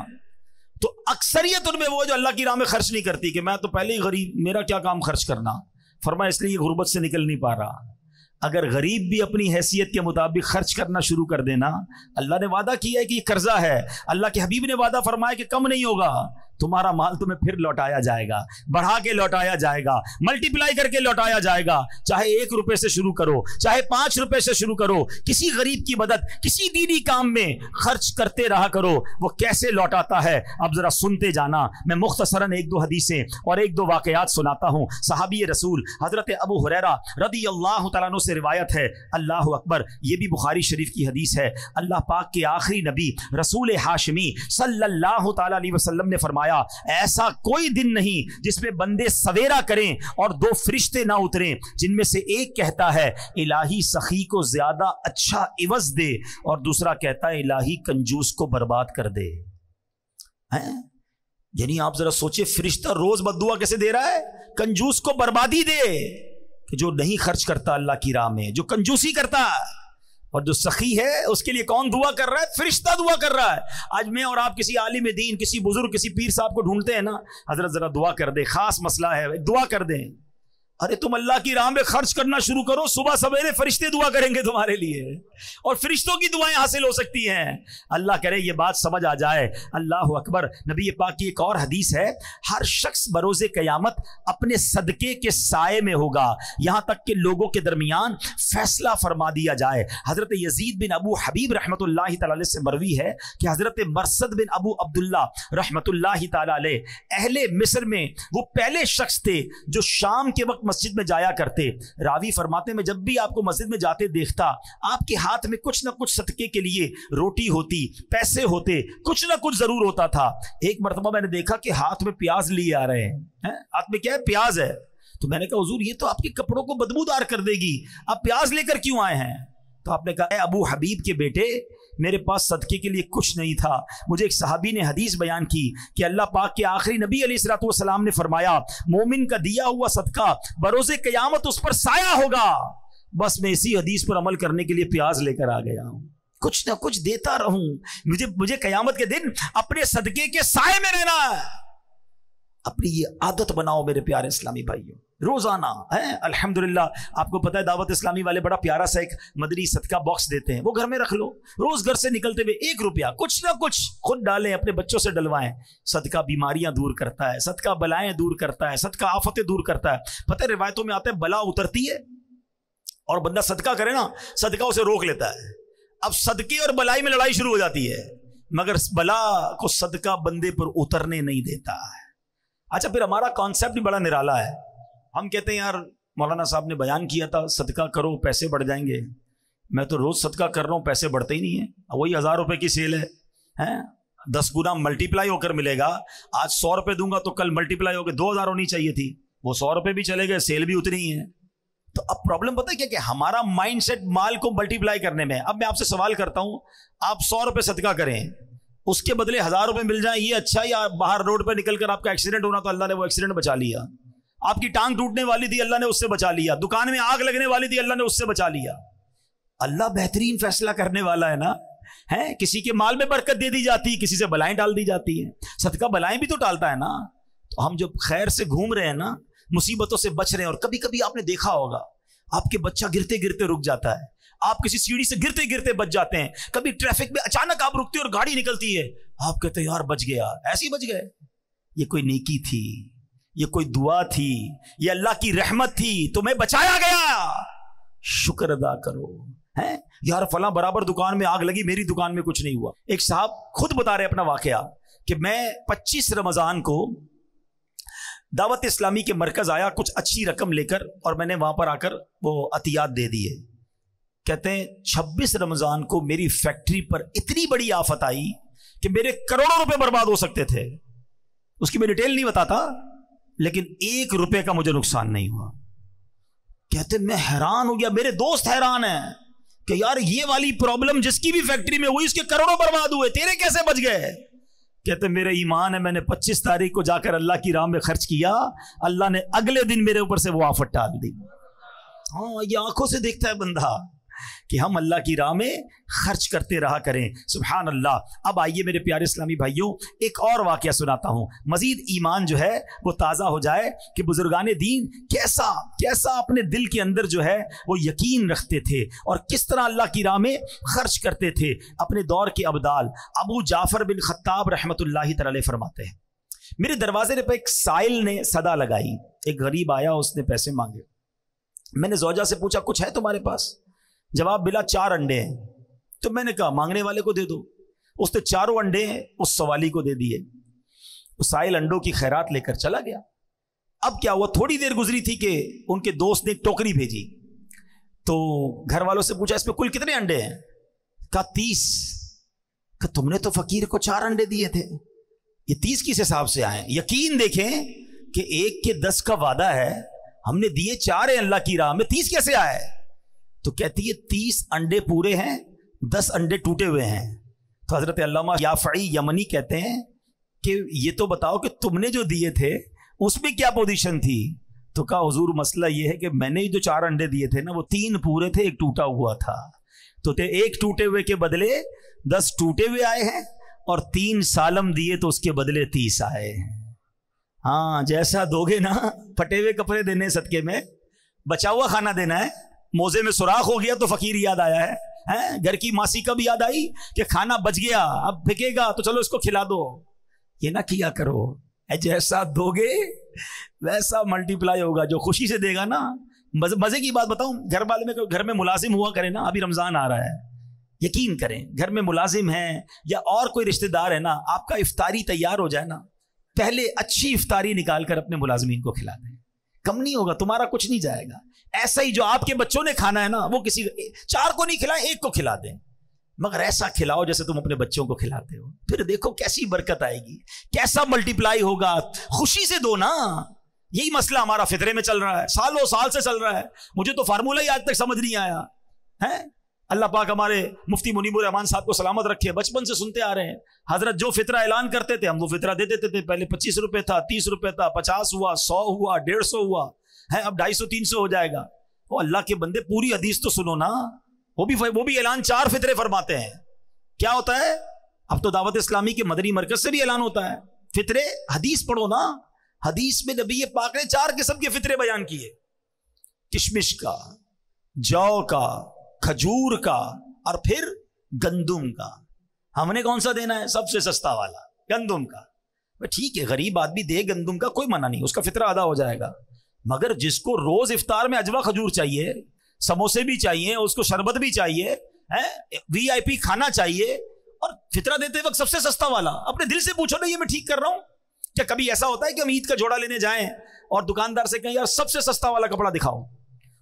तो अक्सरियत उनमें वो जो अल्लाह की राह में खर्च नहीं करती कि मैं तो पहले ही गरीब, मेरा क्या काम खर्च करना? फरमा इसलिए गुर्बत से निकल नहीं पा रहा। अगर गरीब भी अपनी हैसियत के मुताबिक खर्च करना शुरू कर देना, अल्लाह ने वादा किया है कि ये कर्जा है। अल्लाह के हबीब ने वादा फरमाया कि कम नहीं होगा। तुम्हारा माल तुम्हें फिर लौटाया जाएगा, बढ़ा के लौटाया जाएगा मल्टीप्लाई करके लौटाया जाएगा। चाहे एक रुपए से शुरू करो, चाहे पाँच रुपए से शुरू करो, किसी गरीब की मदद, किसी दीदी काम में खर्च करते रहा करो, वो कैसे लौटाता है? अब जरा सुनते जाना। मैं मुख्तसरन एक दो हदीसें और एक दो वाकयात सुनाता हूँ। सहाबी रसूल हज़रत अबू हुरैरा रदी अल्लाह तु से रिवायत है, अल्लाह अकबर, ये भी बुखारी शरीफ की हदीस है। अल्लाह पाक के आखिरी नबी रसूल हाशमी सल्लल्लाहु अलैहि वसल्लम ने फरमाया फरमाया ऐसा कोई दिन नहीं जिसमें बंदे सवेरा करें और दो फरिश्ते ना उतरें, जिनमें से एक कहता है, इलाही सखी को ज़्यादा अच्छा इवज दे। और दूसरा कहता है, इलाही कंजूस को बर्बाद कर दे। यानी आप जरा सोचे फरिश्ता रोज बदुआ कैसे दे रहा है? कंजूस को बर्बादी दे जो नहीं खर्च करता अल्लाह की राह में, जो कंजूसी करता। है और जो सखी है, उसके लिए कौन दुआ कर रहा है? फरिश्ता दुआ कर रहा है। आज मैं और आप किसी आलिम दीन, किसी बुज़ुर्ग, किसी पीर साहब को ढूंढते हैं ना, हज़रत जरा दुआ कर दे। खास मसला है दुआ कर दें। अरे तुम अल्लाह की राह में खर्च करना शुरू करो, सुबह सवेरे फरिश्ते दुआ करेंगे तुम्हारे लिए। और फरिश्तों की दुआएँ हासिल हो सकती हैं। अल्लाह करे ये बात समझ आ जाए। अल्लाह अकबर, नबी पाक की एक और हदीस है, हर शख्स बरोज़ क़यामत अपने सदक़े के साय में होगा। यहाँ तक कि लोगों के दरमियान फैसला फरमा दिया जाए। हज़रत यजीद बिन अबू हबीब रहमत से मरवी है कि हज़रत मरसद बिन अबू अब्दुल्ला रहमत अहले मिस्र में वो पहले शख्स थे जो शाम के वक्त मस्जिद में जाया करते। रावी फरमाते, में जब भी आपको मस्जिद में जाते देखता, आपके हाथ में कुछ ना कुछ सदके के लिए रोटी होती, पैसे होते, कुछ ना कुछ ज़रूर होता था। एक मरतबा मैंने देखा कि हाथ में प्याज लिए आ रहे हैं। है? हाथ में क्या है? प्याज है। तो मैंने कहा, हजूर, ये तो आपके कपड़ों को बदबूदार कर देगी। आप प्याज लेकर क्यों आए हैं? तो आपने कहा अबू हबीब के बेटे मेरे पास सदके के लिए कुछ नहीं था। मुझे एक सहाबी ने हदीस बयान की कि अल्लाह पाक के आखिरी नबी सलाम ने फरमाया, मोमिन का दिया हुआ सदका बरोज़ क़यामत उस पर साया होगा। बस मैं इसी हदीस पर अमल करने के लिए प्याज लेकर आ गया हूँ। कुछ ना कुछ देता रहूँ। मुझे मुझे कयामत के दिन अपने सदके के साय में रहना है। अपनी ये आदत बनाओ मेरे प्यारे इस्लामी भाइयों। रोज़ाना, है? अल्हम्दुलिल्लाह, आपको पता है दावत इस्लामी वाले बड़ा प्यारा सा एक मदरी सदका बॉक्स देते हैं। वो घर में रख लो। रोज घर से निकलते हुए एक रुपया, कुछ ना कुछ खुद डालें, अपने बच्चों से डलवाएँ। सदका बीमारियाँ दूर करता है, सदका बलाएँ दूर करता है, सदका आफतें दूर करता है। पता है रिवायतों में आता है, बला उतरती है और बंदा सदका करे ना, सदका उसे रोक लेता है। अब सदके और बलाई में लड़ाई शुरू हो जाती है, मगर बला को सदका बंदे पर उतरने नहीं देता है। अच्छा फिर हमारा कॉन्सेप्ट भी बड़ा निराला है। हम कहते हैं, यार, मौलाना साहब ने बयान किया था, सदका करो, पैसे बढ़ जाएँगे। मैं तो रोज सदका कर रहा हूँ, पैसे बढ़ते ही नहीं है। वही हज़ार रुपए की सेल है, हैं? दस गुना मल्टीप्लाई होकर मिलेगा। आज सौ रुपए दूँगा तो कल मल्टीप्लाई होकर दो हज़ार होनी चाहिए थी। वो सौ रुपए भी चले गए, सेल भी उतनी ही है। तो अब प्रॉब्लम पता है क्या कि हमारा माइंड सेट माल को मल्टीप्लाई करने में। अब मैं आपसे सवाल करता हूँ, आप सौ रुपये सदका करें। उसके बदले हज़ार रुपए मिल जाए, ये अच्छा या बाहर रोड पर निकलकर आपका एक्सीडेंट होना तो अल्लाह ने वो एक्सीडेंट बचा लिया। आपकी टांग टूटने वाली थी, अल्लाह ने उससे बचा लिया। दुकान में आग लगने वाली थी, अल्लाह ने उससे बचा लिया। अल्लाह बेहतरीन फैसला करने वाला है ना? है? किसी के माल में बरकत दे दी जाती है किसी से बलाएँ डाल दी जाती है। सदका बलाएँ भी तो डालता है ना? तो हम जब खैर से घूम रहे हैं ना, मुसीबतों से बच रहे हैं, और कभी कभी आपने देखा होगा, आपके बच्चा गिरते गिरते रुक जाता है। आप किसी सीढ़ी से गिरते गिरते बच जाते हैं। कभी ट्रैफ़िक में अचानक आप रुकते और गाड़ी निकलती है। आप कहते यार, बच गया, ऐसे ही बच गए। ये कोई नेकी थी, ये कोई दुआ थी, ये अल्लाह की रहमत थी, तुम्हें बचाया गया। शुक्र अदा करो, है? यार, फला बराबर दुकान में आग लगी, मेरी दुकान में कुछ नहीं हुआ। एक साहब खुद बता रहे अपना वाकया कि मैं 25 रमज़ान को दावत इस्लामी के मरकज आया, कुछ अच्छी रकम लेकर और मैंने वहाँ पर आकर वो अतियात दे दिए कहते हैं 26 रमज़ान को मेरी फैक्ट्री पर इतनी बड़ी आफत आई कि मेरे करोड़ों रुपए बर्बाद हो सकते थे। उसकी मैं डिटेल नहीं बताता, लेकिन एक रुपए का मुझे नुकसान नहीं हुआ। कहते मैं हैरान हो गया। मेरे दोस्त हैरान है कि यार ये वाली प्रॉब्लम जिसकी भी फैक्ट्री में हुई, उसके करोड़ों बर्बाद हुए, तेरे कैसे बच गए? कहते मेरे ईमान है, मैंने 25 तारीख को जाकर अल्लाह की राह में खर्च किया, अल्लाह ने अगले दिन मेरे ऊपर से वो आफत डाल दी। हाँ ये आँखों से देखता है बंदा। कि हम अल्लाह की राह में खर्च करते रहा करें। सुबहान अल्लाह अब आइए मेरे प्यारे इस्लामी भाइयों, एक और वाक्य सुनाता हूँ। मजीद ईमान जो है, वो ताज़ा हो जाए कि बुजुर्गान दीन कैसा कैसा अपने दिल के अंदर जो है, वो यकीन रखते थे और किस तरह अल्लाह की राह में खर्च करते थे। अपने दौर के अबदाल, अबू जाफ़र बिन खत्ताब रहमत ला फरमाते हैं। मेरे दरवाजे पर एक साइल ने सदा लगाई, एक गरीब आया, उसने पैसे मांगे। मैंने जोजा से पूछा, कुछ है तुम्हारे पास? जवाब मिला चार अंडे हैं तो मैंने कहा, मांगने वाले को दे दो। उसने चारों अंडे उस सवाली को दे दिए। साइल अंडों की खैरात लेकर चला गया। अब क्या हुआ? थोड़ी देर गुजरी थी कि उनके दोस्त ने टोकरी भेजी। तो घर वालों से पूछा, इसमें कुल कितने अंडे हैं? कहा, तीस। कहा, तुमने तो फकीर को चार अंडे दिए थे। ये तीस किस हिसाब से आए? यकीन देखें कि एक के दस का वादा है, हमने दिए चार है अल्लाह की राह में, तीस कैसे आए? तो कहती है, तीस अंडे पूरे हैं, दस अंडे टूटे हुए हैं। तो हज़रत अल्लामा याफई यमनी कहते हैं कि ये तो बताओ कि तुमने जो दिए थे, उसमें क्या पोजीशन थी? तो कहा, हजूर, मसला ये है कि मैंने जो चार अंडे दिए थे ना, वो तीन पूरे थे, एक टूटा हुआ था। तो ते एक टूटे हुए के बदले दस टूटे हुए आए हैं और तीन सालम दिए तो उसके बदले तीस आए हैं। हाँ जैसा दोगे ना, फटे हुए कपड़े देने सदके में, बचा हुआ खाना देना है। मोजे में सुराख हो गया तो फकीर याद आया है हैं? घर की मासी कब याद आई कि खाना बच गया अब फेंकेगा तो चलो इसको खिला दो। ये ना किया करो जैसा दोगे वैसा मल्टीप्लाई होगा। जो खुशी से देगा ना मज़े, मज़े की बात बताऊँ घर वाले में घर में मुलाजिम हुआ करे ना अभी रमज़ान आ रहा है। यकीन करें घर में मुलाजिम है या और कोई रिश्तेदार है ना आपका इफ्तारी तैयार हो जाए ना पहले अच्छी इफ्तारी निकाल कर अपने मुलाजमीन को खिला दें। कम नहीं होगा तुम्हारा कुछ नहीं जाएगा। ऐसा ही जो आपके बच्चों ने खाना है ना, वो किसी चार को नहीं खिलाए, एक को खिला दें। मगर ऐसा खिलाओ जैसे तुम अपने बच्चों को खिलाते हो। फिर देखो कैसी बरकत आएगी, कैसा मल्टीप्लाई होगा। खुशी से दो ना। यही मसला हमारा फितरे में चल रहा है, सालों साल से चल रहा है। मुझे तो फार्मूला ही आज तक समझ नहीं आया। है? अल्लाह पाक हमारे मुफ्ती मुनीबुर रहमान साहब को सलामत रखे। बचपन से सुनते आ रहे हैं। हज़रत जो फितरा ऐलान करते थे, हम वो फितरा दे देते थे। पहले पच्चीस रुपए था, तीस रुपए था, पचास हुआ, सौ हुआ, डेढ़ सौ हुआ। है, अब ढाई सौ, तीन सौ हो जाएगा। वो अल्लाह के बंदे, पूरी हदीस तो सुनो ना। वो भी वो भी ऐलान चार फितरे फरमाते हैं। क्या होता है? अब तो दावत इस्लामी के मदनी मरकज से भी ऐलान होता है। फितरे, हदीस पढ़ो ना। हदीस में नबी पाक ने चार किस्म के फितरे बयान किए। किशमिश का, जौ का, खजूर का और फिर गंदुम का। हमने कौन सा देना है? सबसे सस्ता वाला, गंदुम का। ठीक है, गरीब आदमी दे गंदुम का, कोई मना नहीं, उसका फितरा अदा हो जाएगा। मगर जिसको रोज इफ्तार में अजवा खजूर चाहिए, समोसे भी चाहिए, उसको शरबत भी चाहिए, है वीआईपी खाना चाहिए, और फितरा देते वक्त सबसे सस्ता वाला, अपने दिल से पूछो ना, ये मैं ठीक कर रहा हूँ? क्या कभी ऐसा होता है कि हम ईद का जोड़ा लेने जाएँ और दुकानदार से कहें, यार, सबसे सस्ता वाला कपड़ा दिखाओ।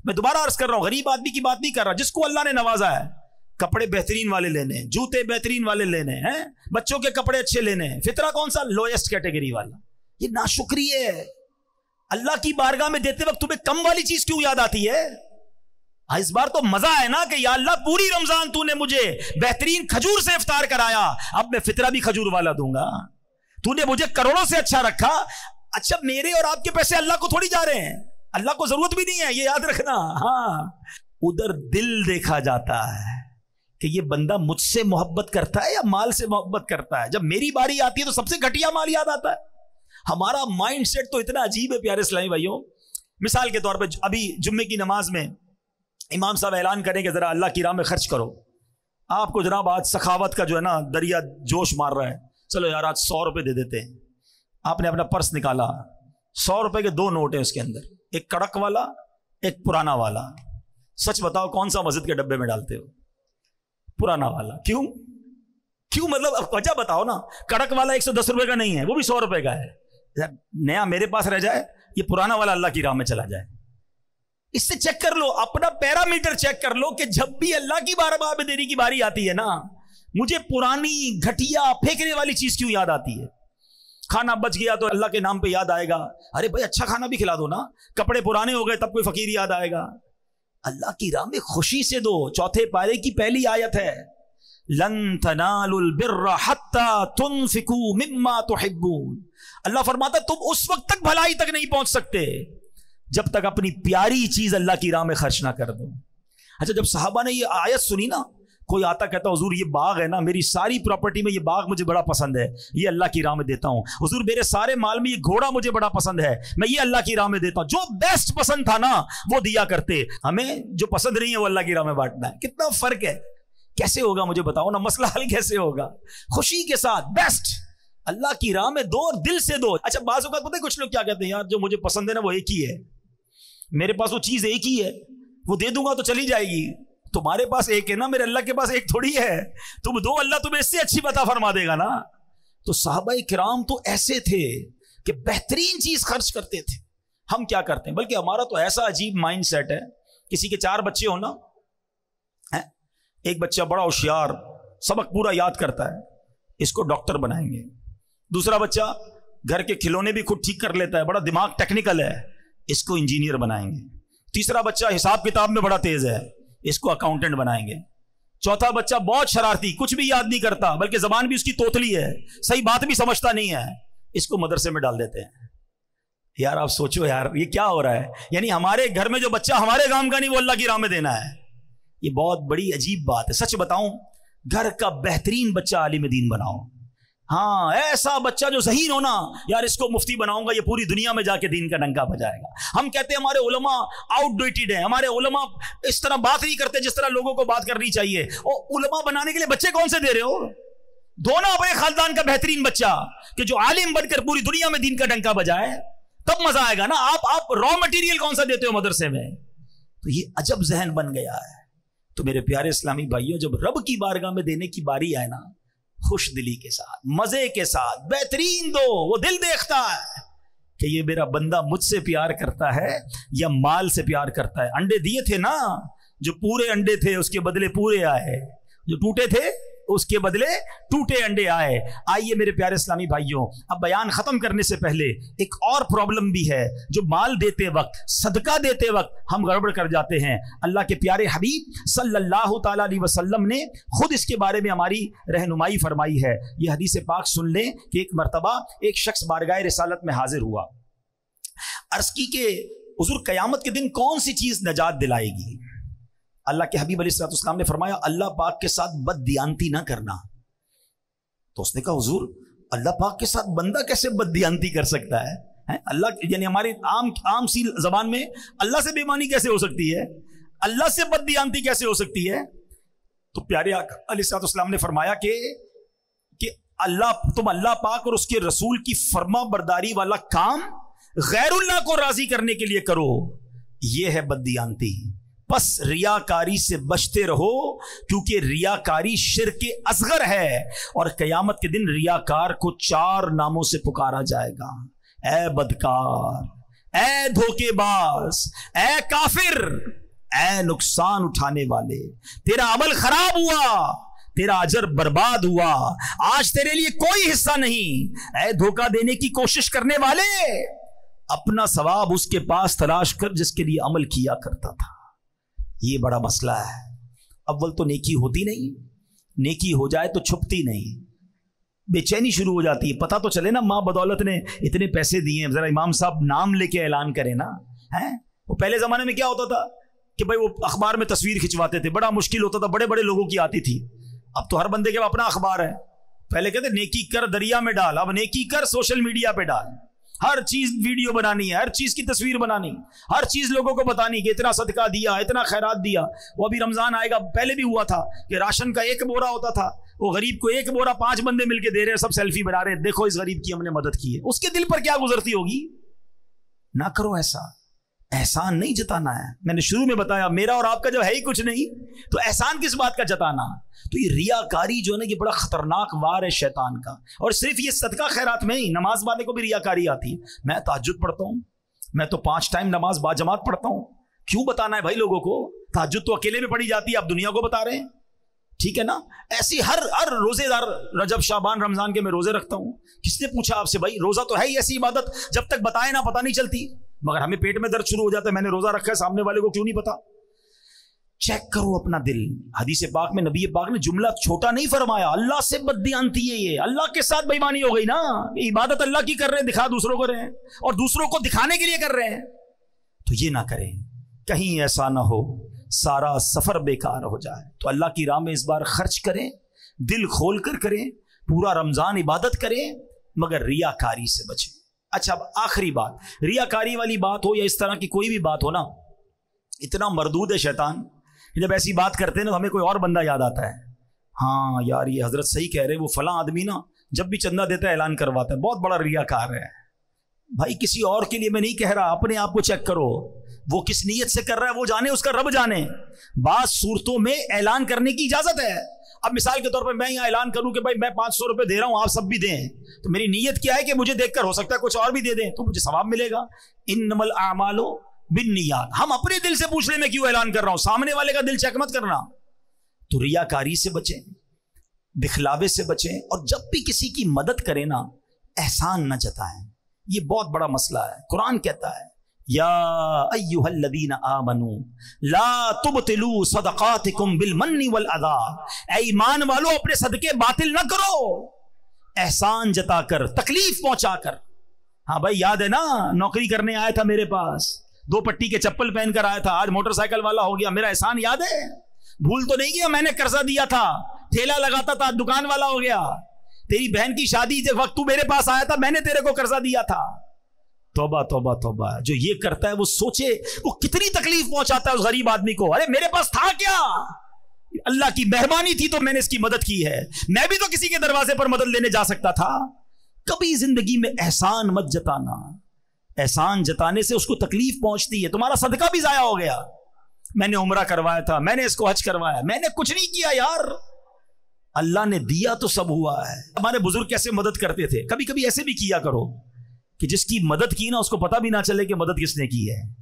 मैं दोबारा अर्ज़ कर रहा हूँ, गरीब आदमी की बात नहीं कर रहा, जिसको अल्लाह ने नवाजा है, कपड़े बेहतरीन वाले लेने, जूते बेहतरीन वाले लेने, हैं, बच्चों के कपड़े अच्छे लेने फितरा कौन सा? लोएस्ट कैटेगरी वाला। ये नाशुक्री है। अल्लाह की बारगाह में देते वक्त तुम्हें कम वाली चीज़ क्यों याद आती है? हाँ, इस बार तो मज़ा है ना कि या अल्लाह पूरी रमज़ान तूने मुझे बेहतरीन खजूर से इफ्तार कराया। अब मैं फितरा भी खजूर वाला दूँगा। तूने मुझे करोड़ों से अच्छा रखा। अच्छा मेरे और आपके पैसे अल्लाह को थोड़ी जा रहे हैं। अल्लाह को ज़रूरत भी नहीं है ये याद रखना। हाँ उधर दिल देखा जाता है कि ये बंदा मुझसे मोहब्बत करता है या माल से मोहब्बत करता है। जब मेरी बारी आती है तो सबसे घटिया माल याद आता है। हमारा माइंड सेट तो इतना अजीब है, प्यारे इस्लामी भाइयों। मिसाल के तौर पर अभी जुम्मे की नमाज़ में इमाम साहब ऐलान करें कि ज़रा अल्लाह की राह में खर्च करो। आपको जनाब आज सखावत का जो है ना, दरिया जोश मार रहा है। चलो यार, आज सौ रुपये दे देते हैं। आपने अपना पर्स निकाला। सौ रुपए के दो नोट हैं उसके अंदर। एक कड़क वाला, एक पुराना वाला। सच बताओ, कौन सा मस्जिद के डब्बे में डालते हो? पुराना वाला। क्यों? क्यों मतलब वजह बताओ ना। कड़क वाला एक सौ दस रुपए का नहीं है, वो भी सौ रुपए का है। नया मेरे पास रह जाए, ये पुराना वाला अल्लाह की राह में चला जाए। इससे चेक कर लो, अपना पैरामीटर चेक कर लो कि जब भी अल्लाह की बार बार देने की बारी आती है ना, मुझे पुरानी घटिया फेंकने वाली चीज़ क्यों याद आती है? खाना बच गया तो अल्लाह के नाम पे याद आएगा। अरे भाई अच्छा खाना भी खिला दो ना। कपड़े पुराने हो गए, तब कोई फकीर याद आएगा। अल्लाह की राह में खुशी से दो। चौथे पारे की पहली आयत है तनालुल बिर्रा हत्ता तुनफिकू मिम्मा तुहिब्बून। अल्लाह फरमाता तुम उस वक्त तक भलाई तक नहीं पहुँच सकते। जब तक अपनी प्यारी चीज़ अल्लाह की राह में खर्च ना कर दो। अच्छा जब साहबा ने ये आयत सुनी ना, कोई आता कहता, हजूर, ये बाग है ना, मेरी सारी प्रॉपर्टी में ये बाग मुझे बड़ा पसंद है, ये अल्लाह की राह में देता हूँ। हजूर, मेरे सारे माल में ये घोड़ा मुझे बड़ा पसंद है, मैं ये अल्लाह की राह में देता हूँ। जो बेस्ट पसंद था ना, वो दिया करते। हमें जो पसंद नहीं है, वो अल्लाह की राह में बांटना है। कितना फ़र्क है। कैसे होगा मुझे बताओ ना, मसला हल कैसे होगा? खुशी के साथ बेस्ट अल्लाह की राह में दो और दिल से दो। अच्छा बाजू का पता है कुछ लोग क्या कहते हैं, यार, जो मुझे पसंद है ना, वो एक ही है। मेरे पास वो चीज़ एक ही है, वो दे दूँगा तो चली जाएगी। तुम्हारे पास एक है ना, मेरे अल्लाह के पास एक थोड़ी है। तुम दो, अल्लाह तुम्हें इससे अच्छी बता फरमा देगा ना। तो साहबा कराम तो ऐसे थे कि बेहतरीन चीज़ खर्च करते थे। हम क्या करते हैं? बल्कि हमारा तो ऐसा अजीब माइंड सेट है। किसी के चार बच्चे हो ना, है? एक बच्चा बड़ा होशियार, सबक पूरा याद करता है। इसको डॉक्टर बनाएँगे। दूसरा बच्चा घर के खिलौने भी खुद ठीक कर लेता है, बड़ा दिमाग टेक्निकल है, इसको इंजीनियर बनाएँगे। तीसरा बच्चा हिसाब किताब में बड़ा तेज है, इसको अकाउंटेंट बनाएँगे। चौथा बच्चा बहुत शरारती, कुछ भी याद नहीं करता, बल्कि जबान भी उसकी तोतली है, सही बात भी समझता नहीं है, इसको मदरसे में डाल देते हैं। यार आप सोचो यार, ये क्या हो रहा है? यानी हमारे घर में जो बच्चा हमारे काम का नहीं, वो अल्लाह की राह में देना है। ये बहुत बड़ी अजीब बात है। सच बताऊँ, घर का बेहतरीन बच्चा आलिम दीन बनाओ। हाँ ऐसा बच्चा जो जहीन हो ना, यार इसको मुफ्ती बनाऊँगा, ये पूरी दुनिया में जाके दीन का डंका बजाएगा। हम कहते हैं, हमारे उलमा आउटडेटेड है, हमारे उलमा इस तरह बात नहीं करते जिस तरह लोगों को बात करनी चाहिए। और उलमा बनाने के लिए बच्चे कौन से दे रहे हो? दो ना अपने खानदान का बेहतरीन बच्चा, कि जो आलिम बनकर पूरी दुनिया में दीन का डंका बजाए। तब मज़ा आएगा ना, आप आप रॉ मटेरियल कौन सा देते हो मदरसे में? तो ये अजब जहन बन गया है। तो मेरे प्यारे इस्लामी भाइयों, जब रब की बारगाह में देने की बारी आए ना खुश दिली के साथ, मज़े के साथ, बेहतरीन दो, वो दिल देखता है कि ये मेरा बंदा मुझसे प्यार करता है या माल से प्यार करता है। अंडे दिए थे ना, जो पूरे अंडे थे, उसके बदले पूरे आए। जो टूटे थे उसके बदले टूटे अंडे आए। आइए मेरे प्यारे इस्लामी भाइयों, अब बयान खत्म करने से पहले एक और प्रॉब्लम भी है, जो माल देते वक्त, सदका देते वक्त हम गड़बड़ कर जाते हैं। अल्लाह के प्यारे हबीब सल्लल्लाहु अलैहि वसल्लम ने खुद इसके बारे में हमारी रहनुमाई फरमाई है। ये हदीस पाक सुन लें कि एक मरतबा एक शख्स बारगाह रसालत में हाजिर हुआ। अर्ज़ की के, हजूर क़यामत के दिन कौन सी चीज़ नजात दिलाएगी? अल्लाह के हबीब अलैहिस्सलाम ने फरमाया, अल्लाह पाक के साथ बददियांती ना करना। तो उसने कहा, हजूर, अल्लाह पाक के साथ बंदा कैसे बददियांती कर सकता है? अल्लाह, यानी हमारी आम आम सी जबान में अल्लाह से बेमानी कैसे हो सकती है? अल्लाह से बददियांती कैसे हो सकती है? तो प्यारे अलैहिस्सलाम ने फरमाया कि कि अल्लाह, तुम अल्लाह पाक और उसके रसूल की फर्मा बरदारी वाला काम गैरुल्ला को राज़ी करने के लिए करो। यह है बददियांती बस रियाकारी से बचते रहो, क्योंकि रियाकारी शिर के असगर है, और कयामत के दिन रियाकार को चार नामों से पुकारा जाएगा। ए बदकार, ए धोखेबाज, ए काफिर, ए नुकसान उठाने वाले। तेरा अमल खराब हुआ, तेरा अजर बर्बाद हुआ। आज तेरे लिए कोई हिस्सा नहीं। ए धोखा देने की कोशिश करने वाले, अपना सवाब उसके पास तलाश कर, जिसके लिए अमल किया करता था। ये बड़ा मसला है। अव्वल तो नेकी होती नहीं, नेकी हो जाए तो छुपती नहीं। बेचैनी शुरू हो जाती है। पता तो चले ना, माँ बदौलत ने इतने पैसे दिए हैं। जरा इमाम साहब नाम लेके ऐलान करें ना, हैं? वो पहले जमाने में क्या होता था कि भाई वो अखबार में तस्वीर खिंचवाते थे। बड़ा मुश्किल होता था बड़े बड़े लोगों की आती थी। अब तो हर बंदे के अपना अखबार है। पहले कहते, नेकी कर दरिया में डाल, अब नेकी कर सोशल मीडिया पे डाल। हर चीज़ वीडियो बनानी है, हर चीज़ की तस्वीर बनानी हर चीज़ लोगों को बतानी कि इतना सदका दिया, इतना खैरात दिया। वो अभी रमज़ान आएगा, पहले भी हुआ था कि राशन का एक बोरा होता था, वो गरीब को एक बोरा पाँच बंदे मिलके दे रहे हैं, सब सेल्फी बना रहे हैं। देखो इस गरीब की हमने मदद की है। उसके दिल पर क्या गुजरती होगी? ना करो ऐसा। एहसान नहीं जताना है। मैंने शुरू में बताया, मेरा और आपका जब है ही कुछ नहीं तो एहसान किस बात का जताना? तो ये रियाकारी जो है ना, ये बड़ा खतरनाक वार है शैतान का। और सिर्फ़ ये सदका खैरात में ही, नमाज़ वाले को भी रियाकारी आती है। मैं ताजुद पढ़ता हूँ, मैं तो पाँच टाइम नमाज़ बाजमात पढ़ता हूँ। क्यों बताना है भाई लोगों को? ताजुद तो अकेले में पढ़ी जाती है, आप दुनिया को बता रहे हैं। ठीक है ना? ऐसी हर हर रोजेदार, रजब, शाबान, रमज़ान के मैं रोज़े रखता हूँ। किसने पूछा आपसे भाई, रोजा तो है ही ऐसी इबादत, जब तक बताए ना, पता नहीं चलती। मगर हमें पेट में दर्द शुरू हो जाता है, मैंने रोजा रखा है, सामने वाले को क्यों नहीं पता? चेक करो अपना दिल। हदीस पाक में, नबी पाक ने जुमला छोटा नहीं फरमाया, अल्लाह से बददियानती है ये। अल्लाह के साथ बेईमानी हो गई ना? इबादत अल्लाह की कर रहे हैं, दिखा दूसरों को रहे हैं, और दूसरों को दिखाने के लिए कर रहे हैं। तो ये ना करें। कहीं ऐसा ना हो, सारा सफ़र बेकार हो जाए। तो अल्लाह की राह में इस बार खर्च करें, दिल खोल कर करें, पूरा रमज़ान इबादत करें, मगर रियाकारी से बचें। अच्छा आखिरी बात। रियाकारी वाली बात हो या इस तरह की कोई भी बात हो ना, इतना मरदूद है शैतान जब ऐसी बात करते हैं ना तो हमें कोई और बंदा याद आता है। हाँ यार, ये हज़रत सही कह रहे वो फला आदमी ना जब भी चंदा देता है ऐलान करवाता है। बहुत बड़ा रियाकार है। भाई, किसी और के लिए मैं नहीं कह रहा, अपने आप को चेक करो। वो किस नीयत से कर रहा है, वो जाने, उसका रब जाने। बात सूरतों में ऐलान करने की इजाज़त है। अब मिसाल के तौर पर मैं यहाँ ऐलान करूँ कि भाई मैं पाँच सौ रुपए दे रहा हूँ, आप सब भी दें। तो मेरी नीयत क्या है कि मुझे देखकर हो सकता है कुछ और भी दे दें तो मुझे सवाब मिलेगा। इन नमल आमालो बिन नियात। हम अपने दिल से पूछने में क्यों ऐलान कर रहा हूँ? सामने वाले का दिल चेक मत करना। तो रियाकारी से बचें, दिखलावे से बचें, और जब भी किसी की मदद करें ना, एहसान न जताएँ। ये बहुत बड़ा मसला है। कुरान कहता है ईमान वालों अपने सदके बातिल न करो एहसान जताकर तकलीफ़ पहुंचाकर हाँ भाई याद है ना नौकरी करने आया था मेरे पास दो पट्टी के चप्पल पहनकर आया था आज मोटरसाइकिल वाला हो गया मेरा एहसान याद है भूल तो नहीं गया मैंने कर्जा दिया था ठेला लगाता था दुकान वाला हो गया तेरी बहन की शादी जब वक्त तू मेरे पास आया था मैंने तेरे को कर्जा दिया था तोबा तोबा तोबा। जो ये करता है, वो सोचे, वो कितनी तकलीफ़ पहुंचाता है उस गरीब आदमी को। अरे, मेरे पास था क्या? अल्लाह की मेहरबानी थी तो मैंने इसकी मदद की है। मैं भी तो किसी के दरवाजे पर मदद लेने जा सकता था। कभी ज़िंदगी में एहसान मत जताना। एहसान जताने से उसको तकलीफ़ पहुँचती है। तुम्हारा सदका भी जाया हो गया। मैंने उम्र करवाया था, मैंने इसको हज करवाया। मैंने कुछ नहीं किया यार। अल्लाह ने दिया तो सब हुआ है। हमारे बुज़ुर्ग कैसे मदद करते थे? कभी कभी ऐसे भी किया करो। कि जिसकी मदद की ना, उसको पता भी ना चले कि मदद किसने की है।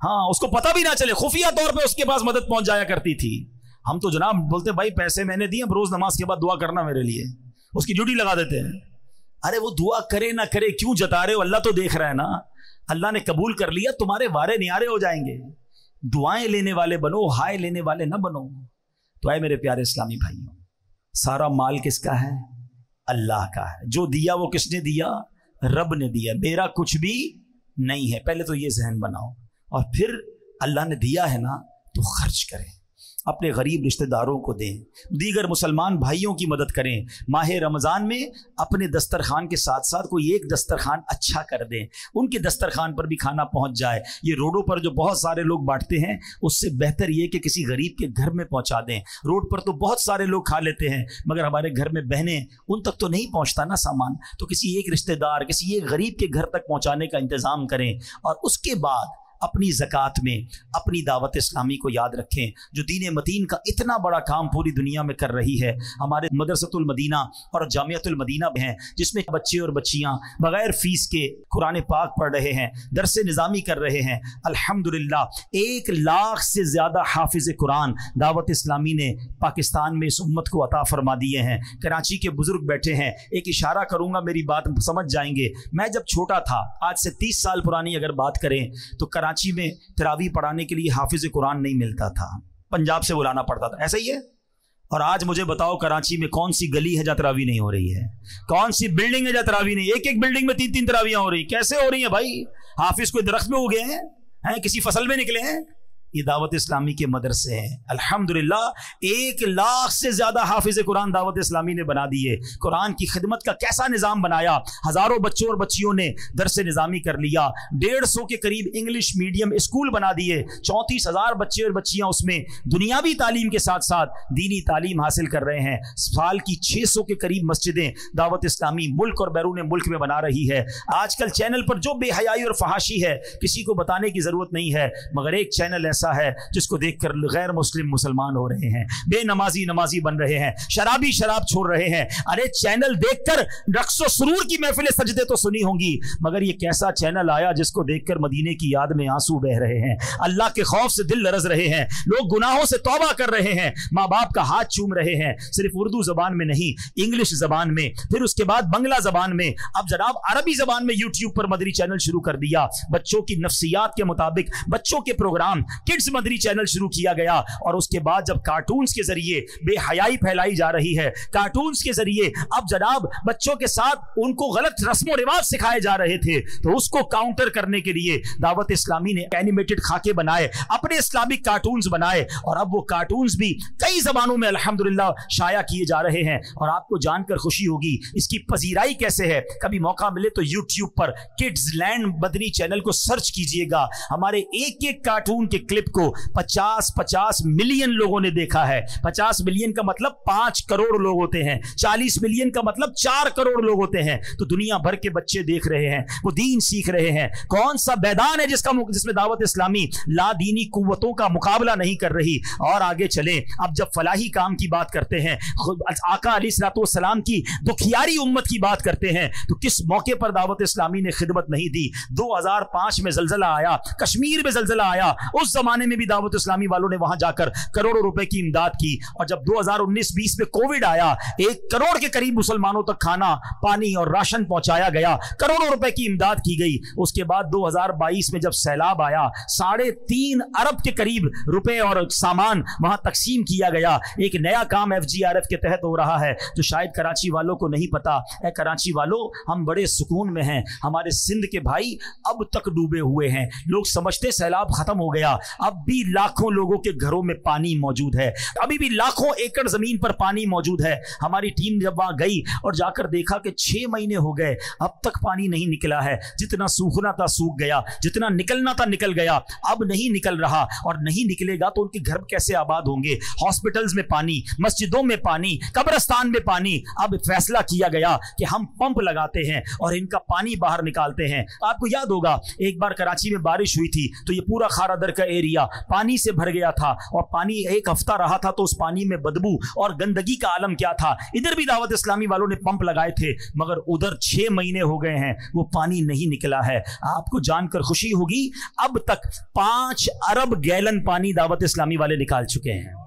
हाँ उसको पता भी ना चले। खुफिया तौर पे उसके पास मदद पहुँच जाया करती थी। हम तो जनाब बोलते भाई, पैसे मैंने दिए रोज नमाज़ के बाद दुआ करना मेरे लिए। उसकी ड्यूटी लगा देते हैं। अरे, वो दुआ करे ना करे, क्यों जता रहे हो? अल्लाह तो देख रहा है ना। अल्लाह ने कबूल कर लिया, तुम्हारे वारे नियारे हो जाएँगे। दुआएँ लेने वाले बनो, हाय लेने वाले ना बनो। तो आए मेरे प्यारे इस्लामी भाइयों, सारा माल किसका है? अल्लाह का है। जो दिया वो किसने दिया? रब ने दिया। मेरा कुछ भी नहीं है। पहले तो ये जहन बनाओ। और फिर अल्लाह ने दिया है ना तो खर्च करें। अपने गरीब रिश्तेदारों को दें, दीगर मुसलमान भाइयों की मदद करें, माह रमज़ान में अपने दस्तरखान के साथ साथ कोई एक दस्तरखान अच्छा कर दें। उनके दस्तरखान पर भी खाना पहुँच जाए। ये रोडों पर जो बहुत सारे लोग बांटते हैं, उससे बेहतर ये कि किसी गरीब के घर में पहुँचा दें। रोड पर तो बहुत सारे लोग खा लेते हैं, मगर हमारे घर में बहनें, उन तक तो नहीं पहुँचता ना सामान। तो किसी एक रिश्तेदार, किसी एक गरीब के घर तक पहुँचाने का इंतज़ाम करें और उसके बाद अपनी ज़क़़त में, अपनी दावत इस्लामी को याद रखें, जो दीन मदीन का इतना बड़ा काम पूरी दुनिया में कर रही है। हमारे मदरसतुलमदीना और जामियातुलमदीना हैं, जिसमें बच्चे और बच्चियाँ बग़ैर फ़ीस के कुरान पाक पढ़ रहे हैं, दरस निज़ामी कर रहे हैं। अल्हम्दुलिल्लाह, एक लाख से ज़्यादा हाफिज़ कुरान दावत इस्लामी ने पाकिस्तान में इस उम्मत को अता फरमा दिए हैं। कराची के बुज़ुर्ग बैठे हैं, एक इशारा करूँगा, मेरी बात समझ जाएँगे। मैं जब छोटा था, आज से तीस साल पुरानी अगर बात करें तो करा कराची में तरावी पढ़ाने के लिए हाफिज कुरान नहीं मिलता था। पंजाब से बुलाना पड़ता था। ऐसा ही है? और आज मुझे बताओ कराची में कौन सी गली है जहाँ तरावी नहीं हो रही है? कौन सी बिल्डिंग है जहाँ तरावी नहीं? एक एक बिल्डिंग में तीन तीन तरावियाँ हो रही कैसे हो रही है भाई? हाफिज कोई दरख्त में गए हैं? हैं? किसी फ़सल में निकले हैं? ये दावत इस्लामी के मदरसे हैं। अल्हम्दुलिल्लाह, एक लाख से ज़्यादा हाफिज कुरान दावत इस्लामी ने बना दिए। कुरान की खिदमत का कैसा निज़ाम बनाया? हज़ारों बच्चों और बच्चियों ने दरस निज़ामी कर लिया। डेढ़ सौ के करीब इंग्लिश मीडियम स्कूल बना दिए। चौंतीस हज़ार बच्चे और बच्चियाँ उसमें दुनियावी तालीम के साथ साथ दीनी तालीम हासिल कर रहे हैं। साल की छः सौ के करीब मस्जिदें दावत इस्लामी मुल्क और बैरून मुल्क में बना रही है। आजकल चैनल पर जो बेहयाई और फहाशी है, किसी को बताने की ज़रूरत नहीं है, मगर एक चैनल ऐसा है जिसको देखकर गैर मुस्लिम मुसलमान हो रहे हैं। बेनमाजी नमाजी बन रहे हैं, शराबी शराब छोड़ रहे हैं। अरे चैनल देखकर रक्सो सुरूर की महफिल सजदे तो सुनी होंगी, मगर ये कैसा चैनल आया जिसको देखकर मदीने की याद में आँसू बह रहे हैं? अल्लाह के खौफ से दिल लरज रहे हैं, लोग गुनाहों से तौबा कर रहे हैं माँ बाप का हाथ चूम रहे हैं, सिर्फ़ उर्दू जबान में नहीं, इंग्लिश जबान में, फिर उसके बाद बंगला जबान में। अब जनाब अरबी जबान में यूट्यूब पर मदरी चैनल शुरू कर दिया। बच्चों की नफ्सियात के मुताबिक, बच्चों के प्रोग्राम किड्स मदरी चैनल शुरू किया गया और उसके बाद जब कार्टून्स के ज़रिए बेहयाई फैलाई जा रही है, कार्टून्स के ज़रिए अब जनाब बच्चों के साथ उनको गलत रस्म रिवाज सिखाए जा रहे थे तो उसको काउंटर करने के लिए दावत इस्लामी ने एनिमेटेड खाके बनाए, अपने इस्लामिक कार्टून्स बनाए और अब वो कार्टून्स भी कई जबानों में अल्हम्दुलिल्लाह शाया किए जा रहे हैं और आपको जानकर खुशी होगी इसकी पजीराई कैसे है। कभी मौका मिले तो यूट्यूब पर किड्स लैंड बदरी चैनल को सर्च कीजिएगा। हमारे एक एक कार्टून के क्लिप को 50 50 मिलियन लोगों ने देखा है। 50 मिलियन का मतलब पाँच करोड़ लोग होते हैं। 40 मिलियन का मतलब चार करोड़ लोग होते हैं। तो दुनिया भर के बच्चे देख रहे हैं, वो दीन सीख रहे हैं। कौन सा मैदान है जिसका जिसमें दावत इस्लामी लादीनी कुवतों का मुकाबला नहीं कर रही? और आगे चले। अब जब फलाही काम की बात करते हैं आका अली सलाम की दुखियारी उम्मत की बात करते हैं तो किस मौके पर दावत इस्लामी ने खिदमत नहीं दी? 2005 में जलजला आया, कश्मीर में जलजला आया, उस जमाने में भी दावत इस्लामी वालों ने वहाँ जाकर करोड़ों रुपए की इमदाद की। और जब 2019-20 में कोविड आया, एक करोड़ के करीब मुसलमानों तक खाना, पानी और राशन पहुँचाया गया। करोड़ों रुपए की इमदाद की गई। उसके बाद 2022 में जब सैलाब आया, साढ़े तीन अरब के करीब रुपए और सामान वहाँ तकसीम किया गया। एक नया काम एफ़ के तहत हो रहा है, जो शायद कराची वालों को नहीं पता। है कराची वालों, हम बड़े सुकून में हैं। हमारे सिंध के भाई अब तक डूबे हुए हैं। लोग समझते सैलाब खत्म हो गया। अब भी लाखों लोगों के घरों में पानी मौजूद है। अभी भी लाखों एकड़ ज़मीन पर पानी मौजूद है। हमारी टीम जब वहाँ गई और जाकर देखा कि छह महीने हो गए, अब तक पानी नहीं निकला है। जितना सूखना था, सूख गया। जितना निकलना था, निकल गया। अब नहीं निकल रहा और नहीं निकलेगा तो उनके घर कैसे आबाद होंगे? हॉस्पिटल्स में पानी, मस्जिदों में पानी, कब्रस्तान में पानी। अब फैसला किया गया कि हम पंप लगाते हैं और इनका पानी बाहर निकालते हैं। आपको याद होगा, एक बार कराची में बारिश हुई थी तो ये पूरा खारादर का पानी से भर गया था और पानी एक हफ़्ता रहा था तो उस पानी में बदबू और गंदगी का आलम क्या था? इधर भी दावत इस्लामी वालों ने पंप लगाए थे, मगर उधर छह महीने हो गए हैं, वो पानी नहीं निकला है। आपको जानकर खुशी होगी, अब तक पाँच अरब गैलन पानी दावत इस्लामी वाले निकाल चुके हैं।